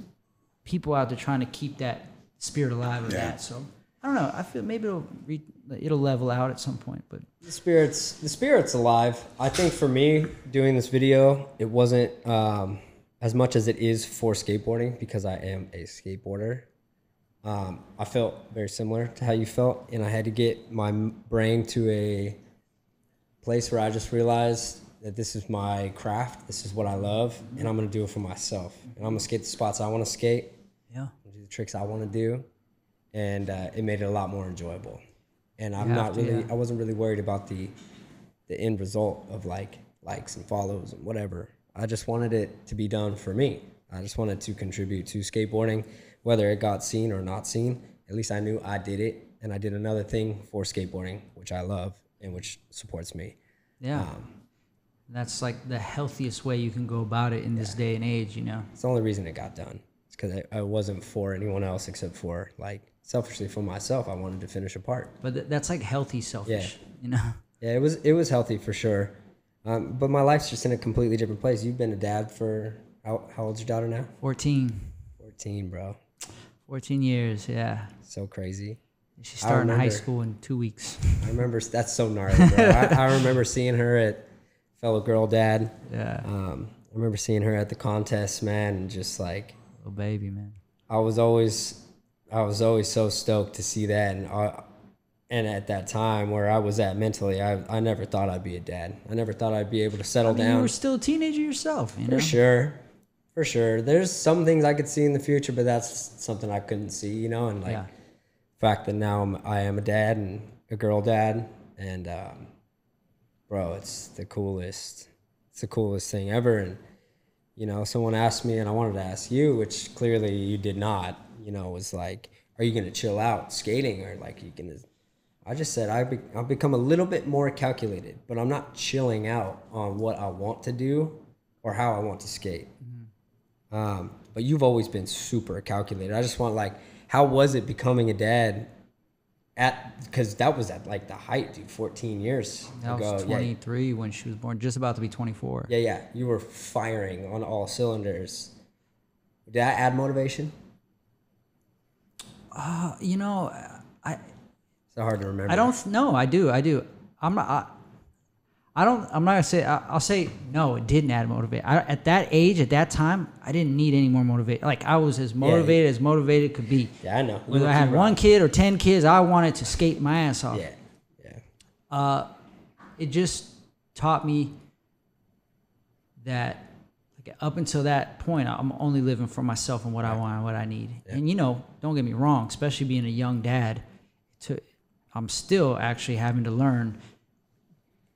people out there trying to keep that spirit alive of Yeah. that so i don't know i feel maybe it'll re- it'll level out at some point but the spirit's the spirit's alive. I think for me doing this video, it wasn't um, as much as it is for skateboarding because I am a skateboarder. Um, I felt very similar to how you felt, and I had to get my brain to a place where I just realized that this is my craft, this is what I love, and I'm gonna do it for myself. And I'm gonna skate the spots I want to skate, yeah do the tricks I want to do, and uh, it made it a lot more enjoyable. And I'm not to, really, yeah. I wasn't really worried about the, the end result of like likes and follows and whatever. I just wanted it to be done for me. I just wanted to contribute to skateboarding, whether it got seen or not seen. At least I knew I did it, and I did another thing for skateboarding, which I love and which supports me. yeah Um, that's like the healthiest way you can go about it in this day and age you know It's the only reason it got done. It's because I, I wasn't for anyone else except for like selfishly for myself. I wanted to finish a part. But th- that's like healthy selfish, yeah. you know. Yeah, it was it was healthy for sure. Um, but my life's just in a completely different place. You've been a dad for how, how old's your daughter now? 14, 14, bro. 14 years, yeah. So crazy. She's starting high school in two weeks. I remember that's so gnarly, bro. I, I remember seeing her at fellow girl dad. Yeah, Um, I remember seeing her at the contest, man, and just like little baby, man. I was always I was always so stoked to see that and I, and at that time where I was at mentally, I, I never thought I'd be a dad. I never thought I'd be able to settle I mean, down. you were still a teenager yourself, you know. For sure. For sure. There's some things I could see in the future, but that's something I couldn't see, you know, and like Yeah. fact that now I'm, I am a dad and a girl dad and um, bro, it's the coolest. It's the coolest thing ever and you know, someone asked me and I wanted to ask you, which clearly you did not, you know, was like, are you going to chill out skating or like you to I just said I be, I've become a little bit more calculated, but I'm not chilling out on what I want to do or how I want to skate. Um, but you've always been super calculated. I just want like, how was it becoming a dad? At because that was at like the height, dude. 14 years I ago. was Yeah, 23 when she was born, just about to be 24. yeah, yeah. You were firing on all cylinders. Did that add motivation? Uh, you know, I It's so hard to remember. I don't know. I do. I do. I'm not. I, I don't. I'm not gonna say. I, I'll say no. It didn't add motivate. I, at that age, at that time, I didn't need any more motivate. Like I was as motivated as motivated could be. Yeah, I know. Whether I had one kid or ten kids, I wanted to skate my ass off. Yeah, yeah. Uh, it just taught me that like up until that point, I'm only living for myself and what I want and what I need. And you know, don't get me wrong, especially being a young dad, to I'm still actually having to learn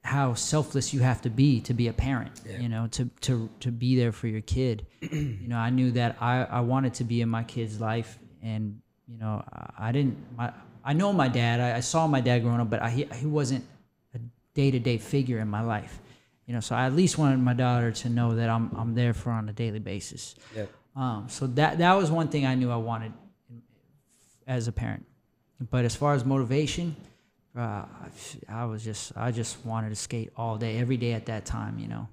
how selfless you have to be to be a parent. You know, to to to be there for your kid. you know, I knew that I I wanted to be in my kid's life, and you know, I, I didn't. My I know my dad. I, I saw my dad growing up, but I, he he wasn't a day to day figure in my life. You know, so I at least wanted my daughter to know that I'm I'm there for on a daily basis. Yep. Um, so that that was one thing I knew I wanted as a parent. But as far as motivation, uh, I, I was just I just wanted to skate all day, every day at that time. You know,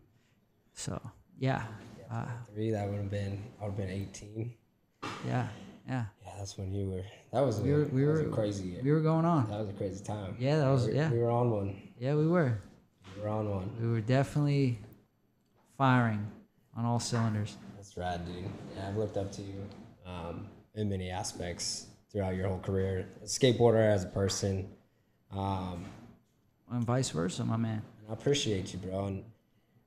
so yeah, uh, Three, that would have been, I would have been 18. yeah, yeah. Yeah, that's when you were. That was a, We were we that was were a crazy. we were going on. that was a crazy time. Yeah, that was we, yeah We were on one. yeah we were We were on one. we were definitely firing on all cylinders. That's rad, dude. Yeah, I've looked up to you um, in many aspects throughout your whole career. A skateboarder, as a person. Um, And vice versa, my man. I appreciate you, bro. And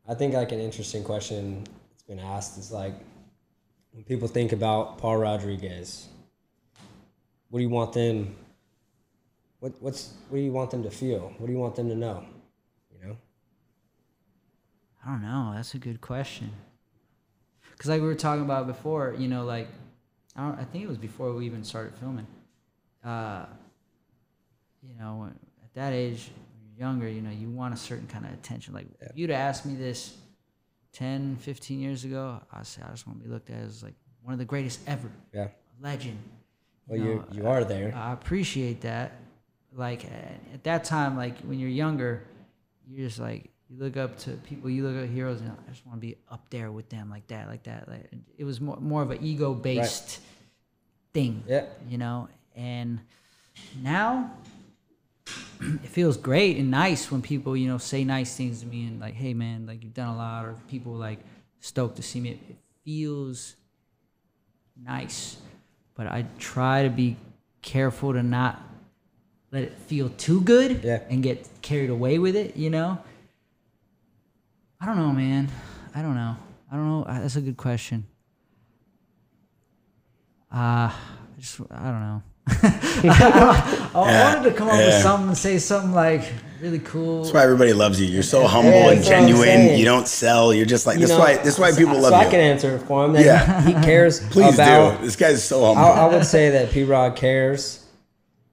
I think like an interesting question that's been asked is like when people think about Paul Rodriguez, what do you want them? What what's what do you want them to feel? What do you want them to know? You know. I don't know. That's a good question. Cause like we were talking about before, you know, like I. I think it was before we even started filming. Uh, you know, at that age, when you're younger, you know, you want a certain kind of attention. Like if you'd asked me this 10, 15 years ago, I say I just want to be looked at as like one of the greatest ever, Yeah. a legend. Well, know, you you are there. I appreciate that. Like uh, at that time, like when you're younger, you're just like you look up to people, you look at heroes, and I just want to be up there with them, like that, like that. Like it was more more of an ego based thing, Yeah. you know. And now it feels great and nice when people, you know, say nice things to me and like, hey man, like you've done a lot, or people like stoked to see me. It, feels nice, but I try to be careful to not let it feel too good Yeah. and get carried away with it, you know? I don't know, man. I don't know. I don't know. Uh, That's a good question. Uh, I just, I don't know. I, I wanted to come up with something and say something like really cool. That's why everybody loves you. You're so humble Yeah, and that's what I'm genuine. You don't sell. You're just like You that's know, why. That's why so- people love so I can answer for him. That Yeah. he cares Please about. do. This guy's so humble. I, I would say that P Rod cares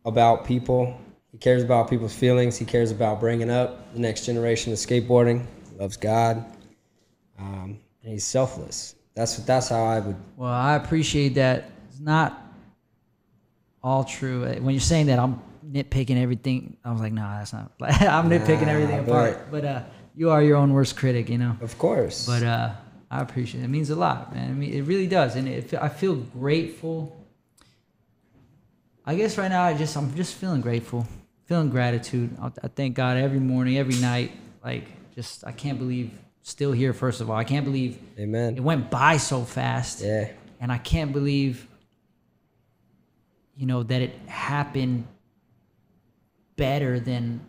about people. He cares about people's feelings. He cares about bringing up the next generation of skateboarding. He loves God, um, and he's selfless. That's that's how I would. Well, I appreciate that. It's not all true. Uh, When you're saying that, I'm nitpicking everything. I was like, nah, that's not. I'm nitpicking Nah, everything but- apart. But uh, you are your own worst critic, you know. Of course. But uh, I appreciate it. It means a lot, man. I mean, it really does, and it, I feel grateful. I guess right now, I just I'm just feeling grateful, feeling gratitude. I, I thank God every morning, every night. Like, just I can't believe still here. First of all, I can't believe Amen. it went by so fast Yeah. and I can't believe, you know, that it happened better than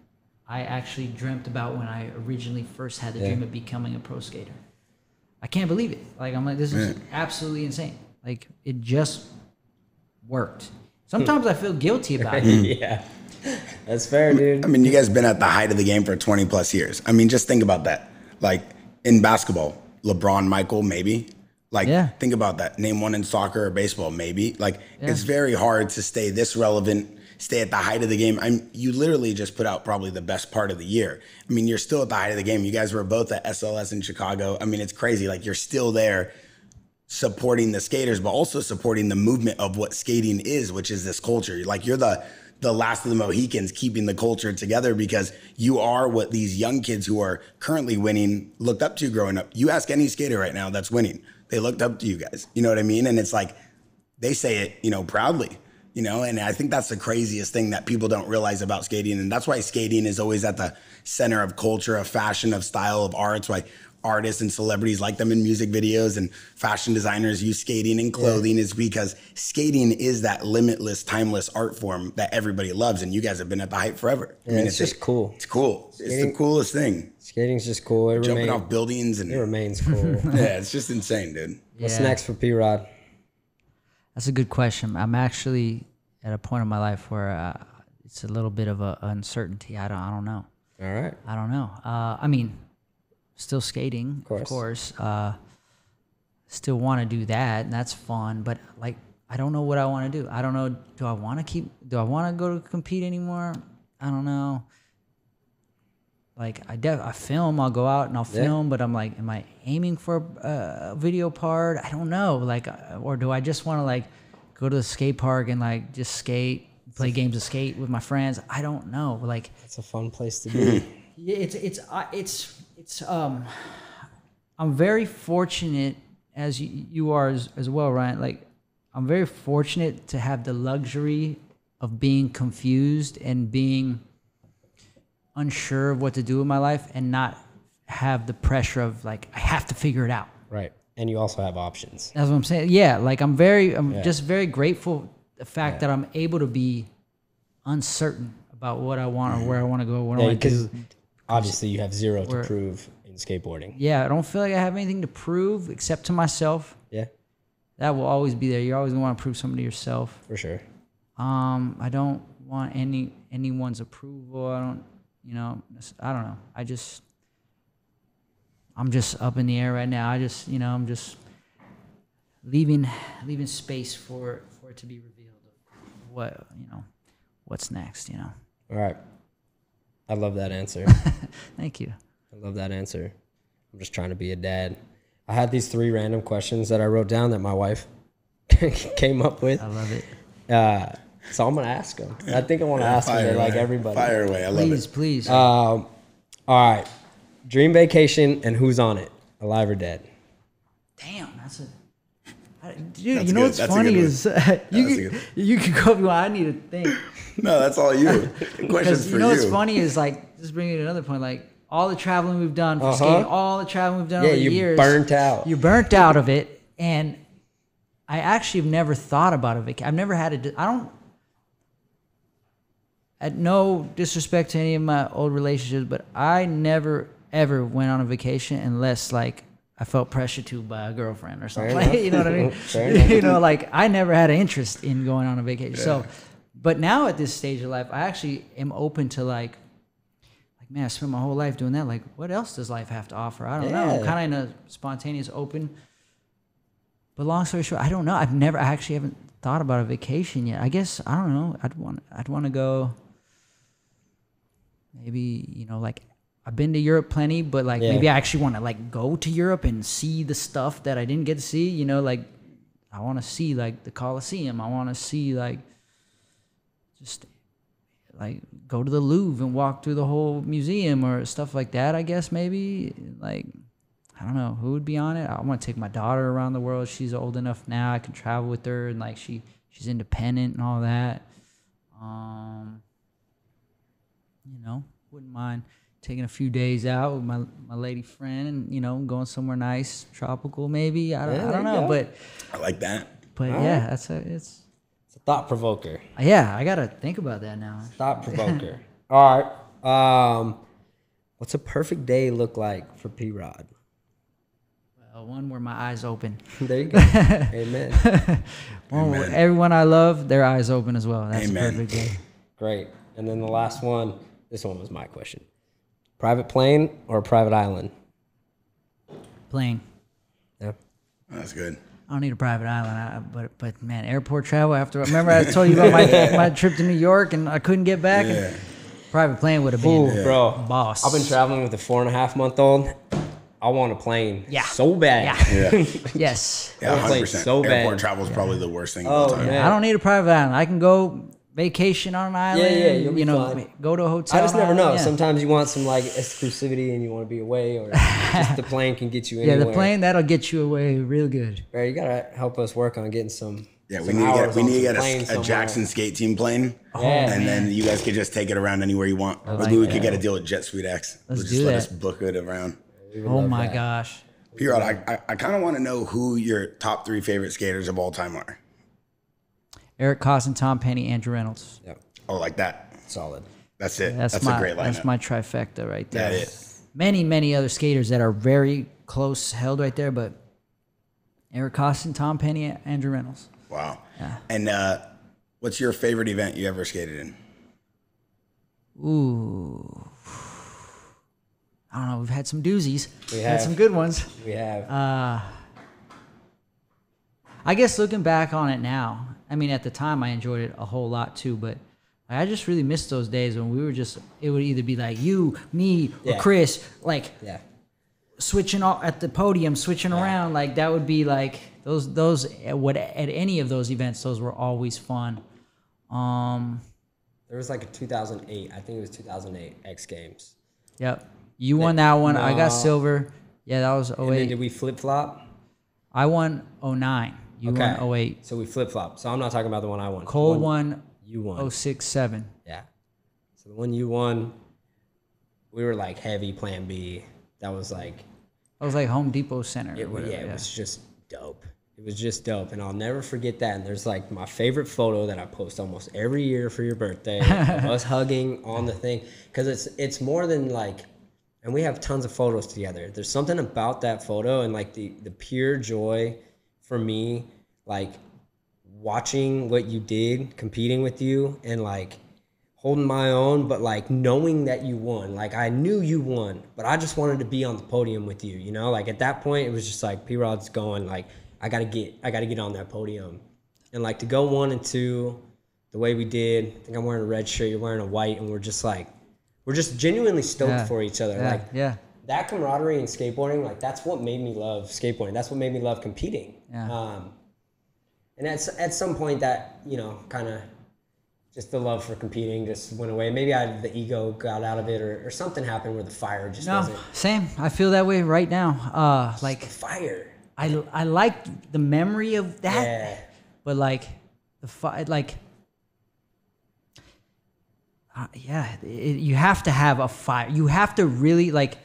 I actually dreamt about when I originally first had the Yeah. dream of becoming a pro skater. I can't believe it. Like I'm like, this is absolutely insane. Like it just worked. Sometimes I feel guilty about it. yeah. That's fair, dude. I mean, you guys been at the height of the game for 20 plus years. I mean, just think about that. Like in basketball, LeBron, Michael, maybe. Like, Yeah. think about that. Name one in soccer or baseball, maybe. Like, Yeah. it's very hard to stay this relevant, stay at the height of the game. I'm, you literally just put out probably the best part of the year. I mean, you're still at the height of the game. You guys were both at SLS in Chicago. I mean, it's crazy. Like, you're still there supporting the skaters, but also supporting the movement of what skating is, which is this culture. Like you're the the last of the Mohicans keeping the culture together because you are what these young kids who are currently winning looked up to growing up. You ask any skater right now that's winning, they looked up to you guys. You know what I mean? And it's like they say it, you know, proudly. You know, and I think that's the craziest thing that people don't realize about skating. And that's why skating is always at the center of culture, of fashion, of style, of arts. Why artists and celebrities like them in music videos and fashion designers use skating and clothing is because skating is that limitless, timeless art form that everybody loves. And you guys have been at the height forever. I mean, it's just cool. It's cool. It's the coolest thing. Skating's just cool. It, Jumping remain, off buildings and it remains cool. yeah, it's just insane, dude. What's Yeah. next for P Rod? That's a good question. I'm actually at a point in my life where uh, it's a little bit of a uncertainty. I don't, I don't know. All right. I don't know. Uh, I mean, still skating, of course. course. Uh, still want to do that, and that's fun. But like, I don't know what I want to do. I don't know. Do I want to keep? Do I want to go to compete anymore? I don't know. Like I def- I film. I'll go out and I'll Yeah. film, but I'm like, am I aiming for a, a video part? I don't know. Like, uh, or do I just want to like go to the skate park and like just skate, play games of skate with my friends? I don't know. Like, It's a fun place to be. yeah, it's it's uh, it's it's um I'm very fortunate as you, you are as, as well, Ryan. Like I'm very fortunate to have the luxury of being confused and being unsure of what to do with my life and not have the pressure of like I have to figure it out. right. And you also have options. That's what I'm saying. Yeah, like I'm very, I'm Yeah. just very grateful the fact that I'm able to be uncertain about what I want or where I want to go, what I Yeah, want to do. obviously you have 0 to prove in skateboarding. Yeah, I don't feel like I have anything to prove except to myself. Yeah, That will always be there. You're always gonna want to prove something to yourself. for sure. Um, I don't want any anyone's approval. I don't, you know, I don't know. I just, I'm just up in the air right now. I just, you know, I'm just leaving leaving space for for it to be revealed what you know, what's next. You know. All right. I love that answer. Thank you. I love that answer. I'm just trying to be a dad. I had these three random questions that I wrote down that my wife came up with. I love it. Uh, so I'm gonna ask them. I think I want to ask them Fire to like away. everybody. Fire away. I love Please, it. please. Um, all right. Dream vacation and who's on it? Alive or dead? Damn, that's a. I- Dude, That's you know good. what's That's funny is uh, you That's could, you could go. Well, I need to think No, that's all you. Questions for you know what's funny is like just bringing it another point. Like all the traveling we've done for Uh-huh. skating, all the traveling we've done Yeah, over the you're years, burnt out. You're burnt out of it, and I actually have never thought about a vacation. I've never had a. di- I don't. At no disrespect to any of my old relationships, but I never ever went on a vacation unless like I felt pressure to by a girlfriend or something. enough. you know what I mean? You know, like I never had an interest in going on a vacation. So, but now at this stage of life, I actually am open to like, like man, I spent my whole life doing that. Like, what else does life have to offer? I don't know. I'm kind of in a spontaneous, open. But long story short, I don't know. I've never I actually haven't thought about a vacation yet. I guess I don't know. I'd want I'd want to go. Maybe you know, like I've been to Europe plenty, but like Yeah. maybe I actually want to like go to Europe and see the stuff that I didn't get to see. You know, like I want to see like the Colosseum. I want to see like just like go to the Louvre and walk through the whole museum or stuff like that. I guess maybe like I don't know who would be on it. I want to take my daughter around the world. She's old enough now. I can travel with her and like she she's independent and all that. Um, you know, wouldn't mind taking a few days out with my my lady friend and you know going somewhere nice, tropical maybe. I don't, Yeah, I don't know, go. but I like that. but yeah, that's a it's It's a thought provoker. yeah. I gotta think about that now. Thought provoker. All right. Um, what's a perfect day look like for P Rod? Uh, one where my eyes open. There you go. Amen. One where everyone I love, their eyes open as well. That's Amen. a perfect day. Great. And then the last one. This one was my question. Private plane or private island? Plane. Yeah. That's good. I don't need a private island, I, but but man, airport travel. After remember, I told you about my my trip to New York and I couldn't get back. and Yeah. private plane would have been Ooh, bro. boss. I've been traveling with a four and a half month old. I want a plane. Yeah. So bad. Yeah. Yeah. yes. Yeah, 100%. so bad. Airport travel is probably the worst thing of all Oh, time. man. I don't need a private island. I can go vacation on an island. yeah, yeah, you'll be you know, fine. go to a hotel. I just never know. yeah. Sometimes you want some like exclusivity and you want to be away, or just the plane can get you anywhere. Yeah, the plane that'll get you away real good. Bro, you gotta help us work on getting some. Yeah, we need to get we need to get a, a. Jaxxon skate team plane, oh, Yeah, and then you guys could just take it around anywhere you want. like Maybe we could get a deal with JetSuiteX. Let's just do let that. us book it around. Oh my that. gosh. P-Rod, I, I, I kind of want to know who your top three favorite skaters of all time are. Eric Koston, Tom Penny, Andrew Reynolds. Yep. Oh, like that. Solid. That's it. That's, That's, my a great lineup. that's my trifecta right there. That is. Many, many other skaters that are very close held right there, but Eric Koston, Tom Penny, Andrew Reynolds. Wow. Yeah. And uh, what's your favorite event you ever skated in? Ooh. I don't know. We've had some doozies. We had some good ones. We have. Uh, I guess looking back on it now, I mean, at the time I enjoyed it a whole lot too, but I just really miss those days when we were just, it would either be like you, me, or Chris, like yeah. switching off at the podium, switching around. Like that would be like those, those, at what, at any of those events, those were always fun. Um, There was like a 2008. I think it was 2008 X Games. yep. You won that one. I got silver. Yeah, that was And then 08. did we flip flop? I won 09. You Okay. won 08. So we flip flop. So I'm not talking about the one I won. Cole one won You won. 06 7. Yeah. So the one you won, we were like heavy Plan B. That was like That was like Home Depot Center. It, whatever, yeah, it yeah. was just dope. It was just dope, and I'll never forget that. And there's like my favorite photo that I post almost every year for your birthday, us hugging on the thing, because it's it's more than like, and we have tons of photos together. There's something about that photo and like the the pure joy for me, like watching what you did, competing with you, and like holding my own, but like knowing that you won. Like I knew you won, but I just wanted to be on the podium with you. You know, like at that point, it was just like P Rod's going. Like I gotta get, I gotta get on that podium, and like to go one and two, the way we did. I think I'm wearing a red shirt, you're wearing a white, and we're just like, we're just genuinely stoked Yeah. for each other. Yeah, Like yeah. that camaraderie in skateboarding, like that's what made me love skateboarding. That's what made me love competing. Yeah. Um, and at, at some point that, you know, kind of just the love for competing just went away. Maybe I, the ego got out of it or, or something happened where the fire just No, wasn't. same. I feel that way right now. Uh, like fire. I I like the memory of that, Yeah. but like the fi- like. Uh, yeah, it, you have to have a fire. You have to really like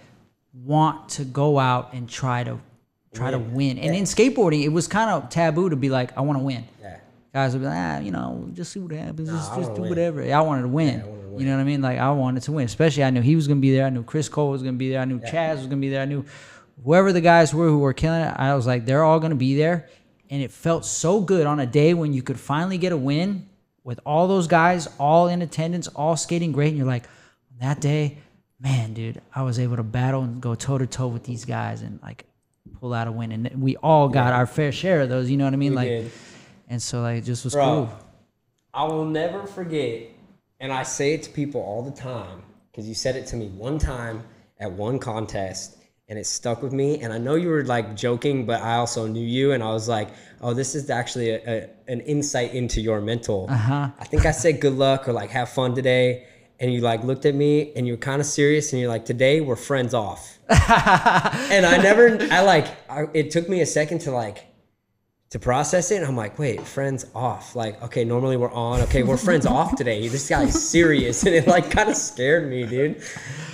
want to go out and try to try to Win. win. And Yeah. in skateboarding, it was kind of taboo to be like, I want to win. Yeah. Guys would be like, ah, you know, just see what happens. Nah, just just do win. whatever. I wanted to win. Wanted to You win. know what I mean? Like I wanted to win. Especially I knew he was gonna be there. I knew Chris Cole was gonna be there. I knew Chaz was gonna be there. I knew whoever the guys were who were killing it. I was like, they're all gonna be there. And it felt so good on a day when you could finally get a win with all those guys all in attendance, all skating great. And you're like, that day, man, dude, I was able to battle and go toe to toe with these guys and like pull out a win. And we all got our fair share of those. You know what I mean? We like, did. and so like, it just was Bro, cool. I will never forget, and I say it to people all the time because you said it to me one time at one contest, and it stuck with me. And I know you were like joking, but I also knew you, and I was like, "Oh, this is actually a, a, an insight into your mental." Uh-huh. I think I said good luck or like have fun today, and you like looked at me and you were kind of serious, and you're like, "Today we're friends off." and I never, I like, I, it took me a second to like to process it and I'm like, wait, friends off. Like, okay, normally we're on. Okay, we're friends off today. This guy's serious. And it like kind of scared me, dude.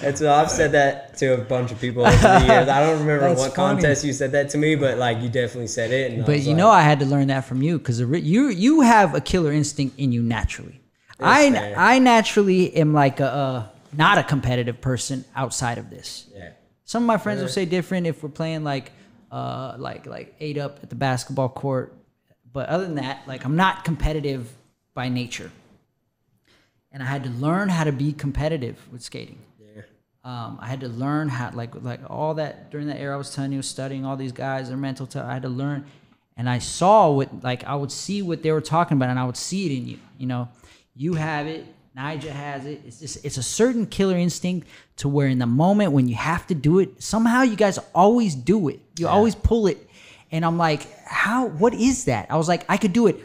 And so I've said that to a bunch of people over the years. I don't remember what funny. contest you said that to me, but like you definitely said it. And But you like, know, I had to learn that from you because you you have a killer instinct in you naturally. I fair. I naturally am like a, uh not a competitive person outside of this. yeah. Some of my friends will say different if we're playing like uh like like eight up at the basketball court. But other than that, like I'm not competitive by nature. And I had to learn how to be competitive with skating. Yeah. Um, I had to learn how, like, like all that during that era. I was telling you, studying all these guys, their mental. T- I had to learn, and I saw what, like, I would see what they were talking about, and I would see it in you. You know, you have it. Nigel has it. It's just, it's a certain killer instinct to where in the moment when you have to do it, somehow you guys always do it. You always pull it, and I'm like, how? What is that? I was like, I could do it,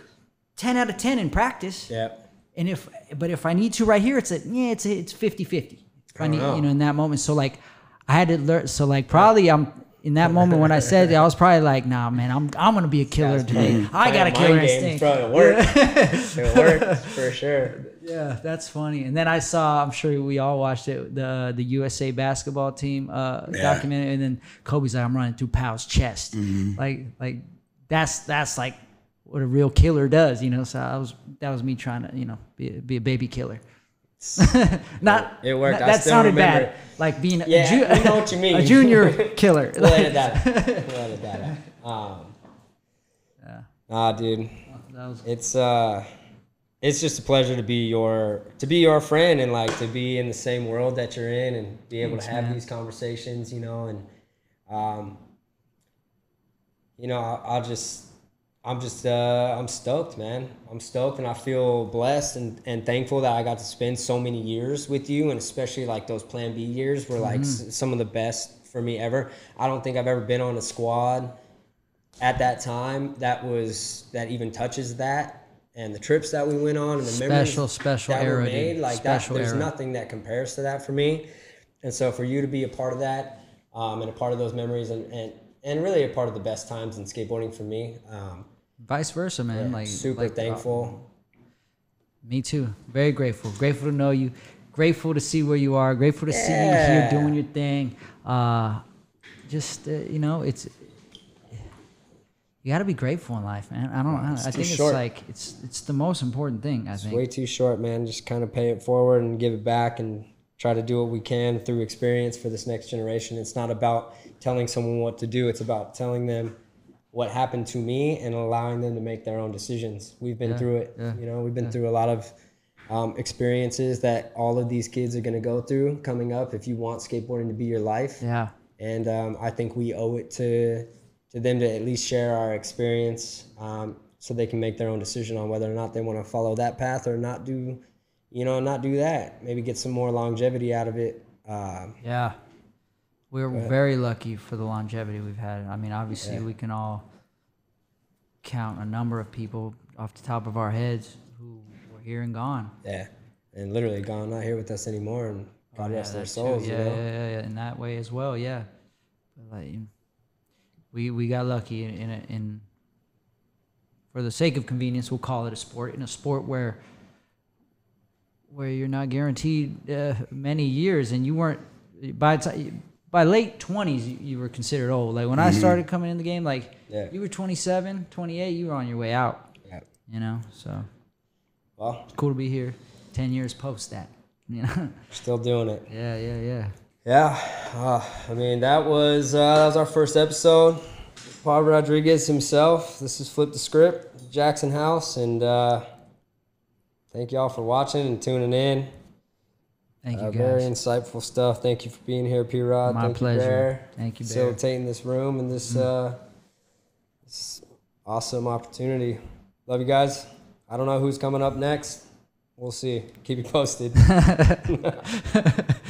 ten out of ten in practice. Yep. And if but if I need to right here, it's a yeah, it's a, it's 50-50. If I, need know. you know in that moment. So like I had to learn so like probably I'm in that moment when I said that I was probably like, nah man, I'm I'm gonna be a killer today. I got a killer instinct. Bro, it worked. it worked for sure. Yeah, that's funny. And then I saw, I'm sure we all watched it, the the USA basketball team uh, Yeah. documentary, and then Kobe's like, I'm running through Pau's chest, like like that's that's like what a real killer does, you know. So I was that was me trying to, you know, be a, be a baby killer. Not It worked. That, that sounded remember bad, like being a, Yeah, ju- we know what you mean. a junior killer. We'll edit that. out. We'll edit that. out. Um, Yeah. Nah, dude. That was it's uh it's just a pleasure to be your to be your friend and like to be in the same world that you're in and be able Thanks, to have man. these conversations you know and um you know I, i'll just i'm just uh i'm stoked man i'm stoked and i feel blessed and, and thankful that i got to spend so many years with you and especially like those plan b years were like s- some of the best for me ever i don't think i've ever been on a squad at that time that was that even touches that and the trips that we went on and the memories Special, special that era, were dude. made like Special that there's era. nothing that compares to that for me and so for you to be a part of that um, and a part of those memories and, and and really a part of the best times in skateboarding for me um, vice versa, man. Like super like, uh, thankful Me too. Very grateful. Grateful to know you. Grateful to see where you are. Grateful to see you here doing your thing. Uh, just uh, you know, it's you got to be grateful in life, man. I don't. I, I think it's like it's it's the most important thing. I think. way too short man just kind of pay it forward and give it back and try to do what we can through experience for this next generation it's not about telling someone what to do it's about telling them what happened to me and allowing them to make their own decisions. We've been Yeah, through it. yeah, You know, we've been through a lot of um, experiences that all of these kids are going to go through coming up if you want skateboarding to be your life. Yeah. And um, I think we owe it to to them to at least share our experience um, so they can make their own decision on whether or not they want to follow that path or not do, you know, not do that. Maybe get some more longevity out of it. Um, Yeah. We're very lucky for the longevity we've had. I mean, obviously, we can all count a number of people off the top of our heads who were here and gone. yeah. And literally gone, not here with us anymore. And God Oh, Yeah, rest their that too. souls. Yeah, you know? yeah, yeah, yeah, in that way as well. Yeah, but like, you- we we got lucky in in, a, in for the sake of convenience, we'll call it a sport. In a sport where where you're not guaranteed uh, many years, and you weren't by the ti- by late twenties, you, you were considered old. Like when I started coming in the game, like Mm-hmm. Yeah. you were 27, 28, you were on your way out. Yeah. You know, so Well, it's cool to be here. Ten years post that. You know. still doing it. yeah, yeah, yeah. Yeah, uh, I mean that was uh, that was our first episode. Paul Rodriguez himself. This is Flip the Script, Jaxxon House, and uh, thank y'all for watching and tuning in. Thank you Uh, guys. very insightful stuff. Thank you for being here, P Rod. My Thank pleasure. You, Bear. Thank you, Bear. Facilitating this room and this, uh, this awesome opportunity. Love you guys. I don't know who's coming up next. We'll see. Keep you posted.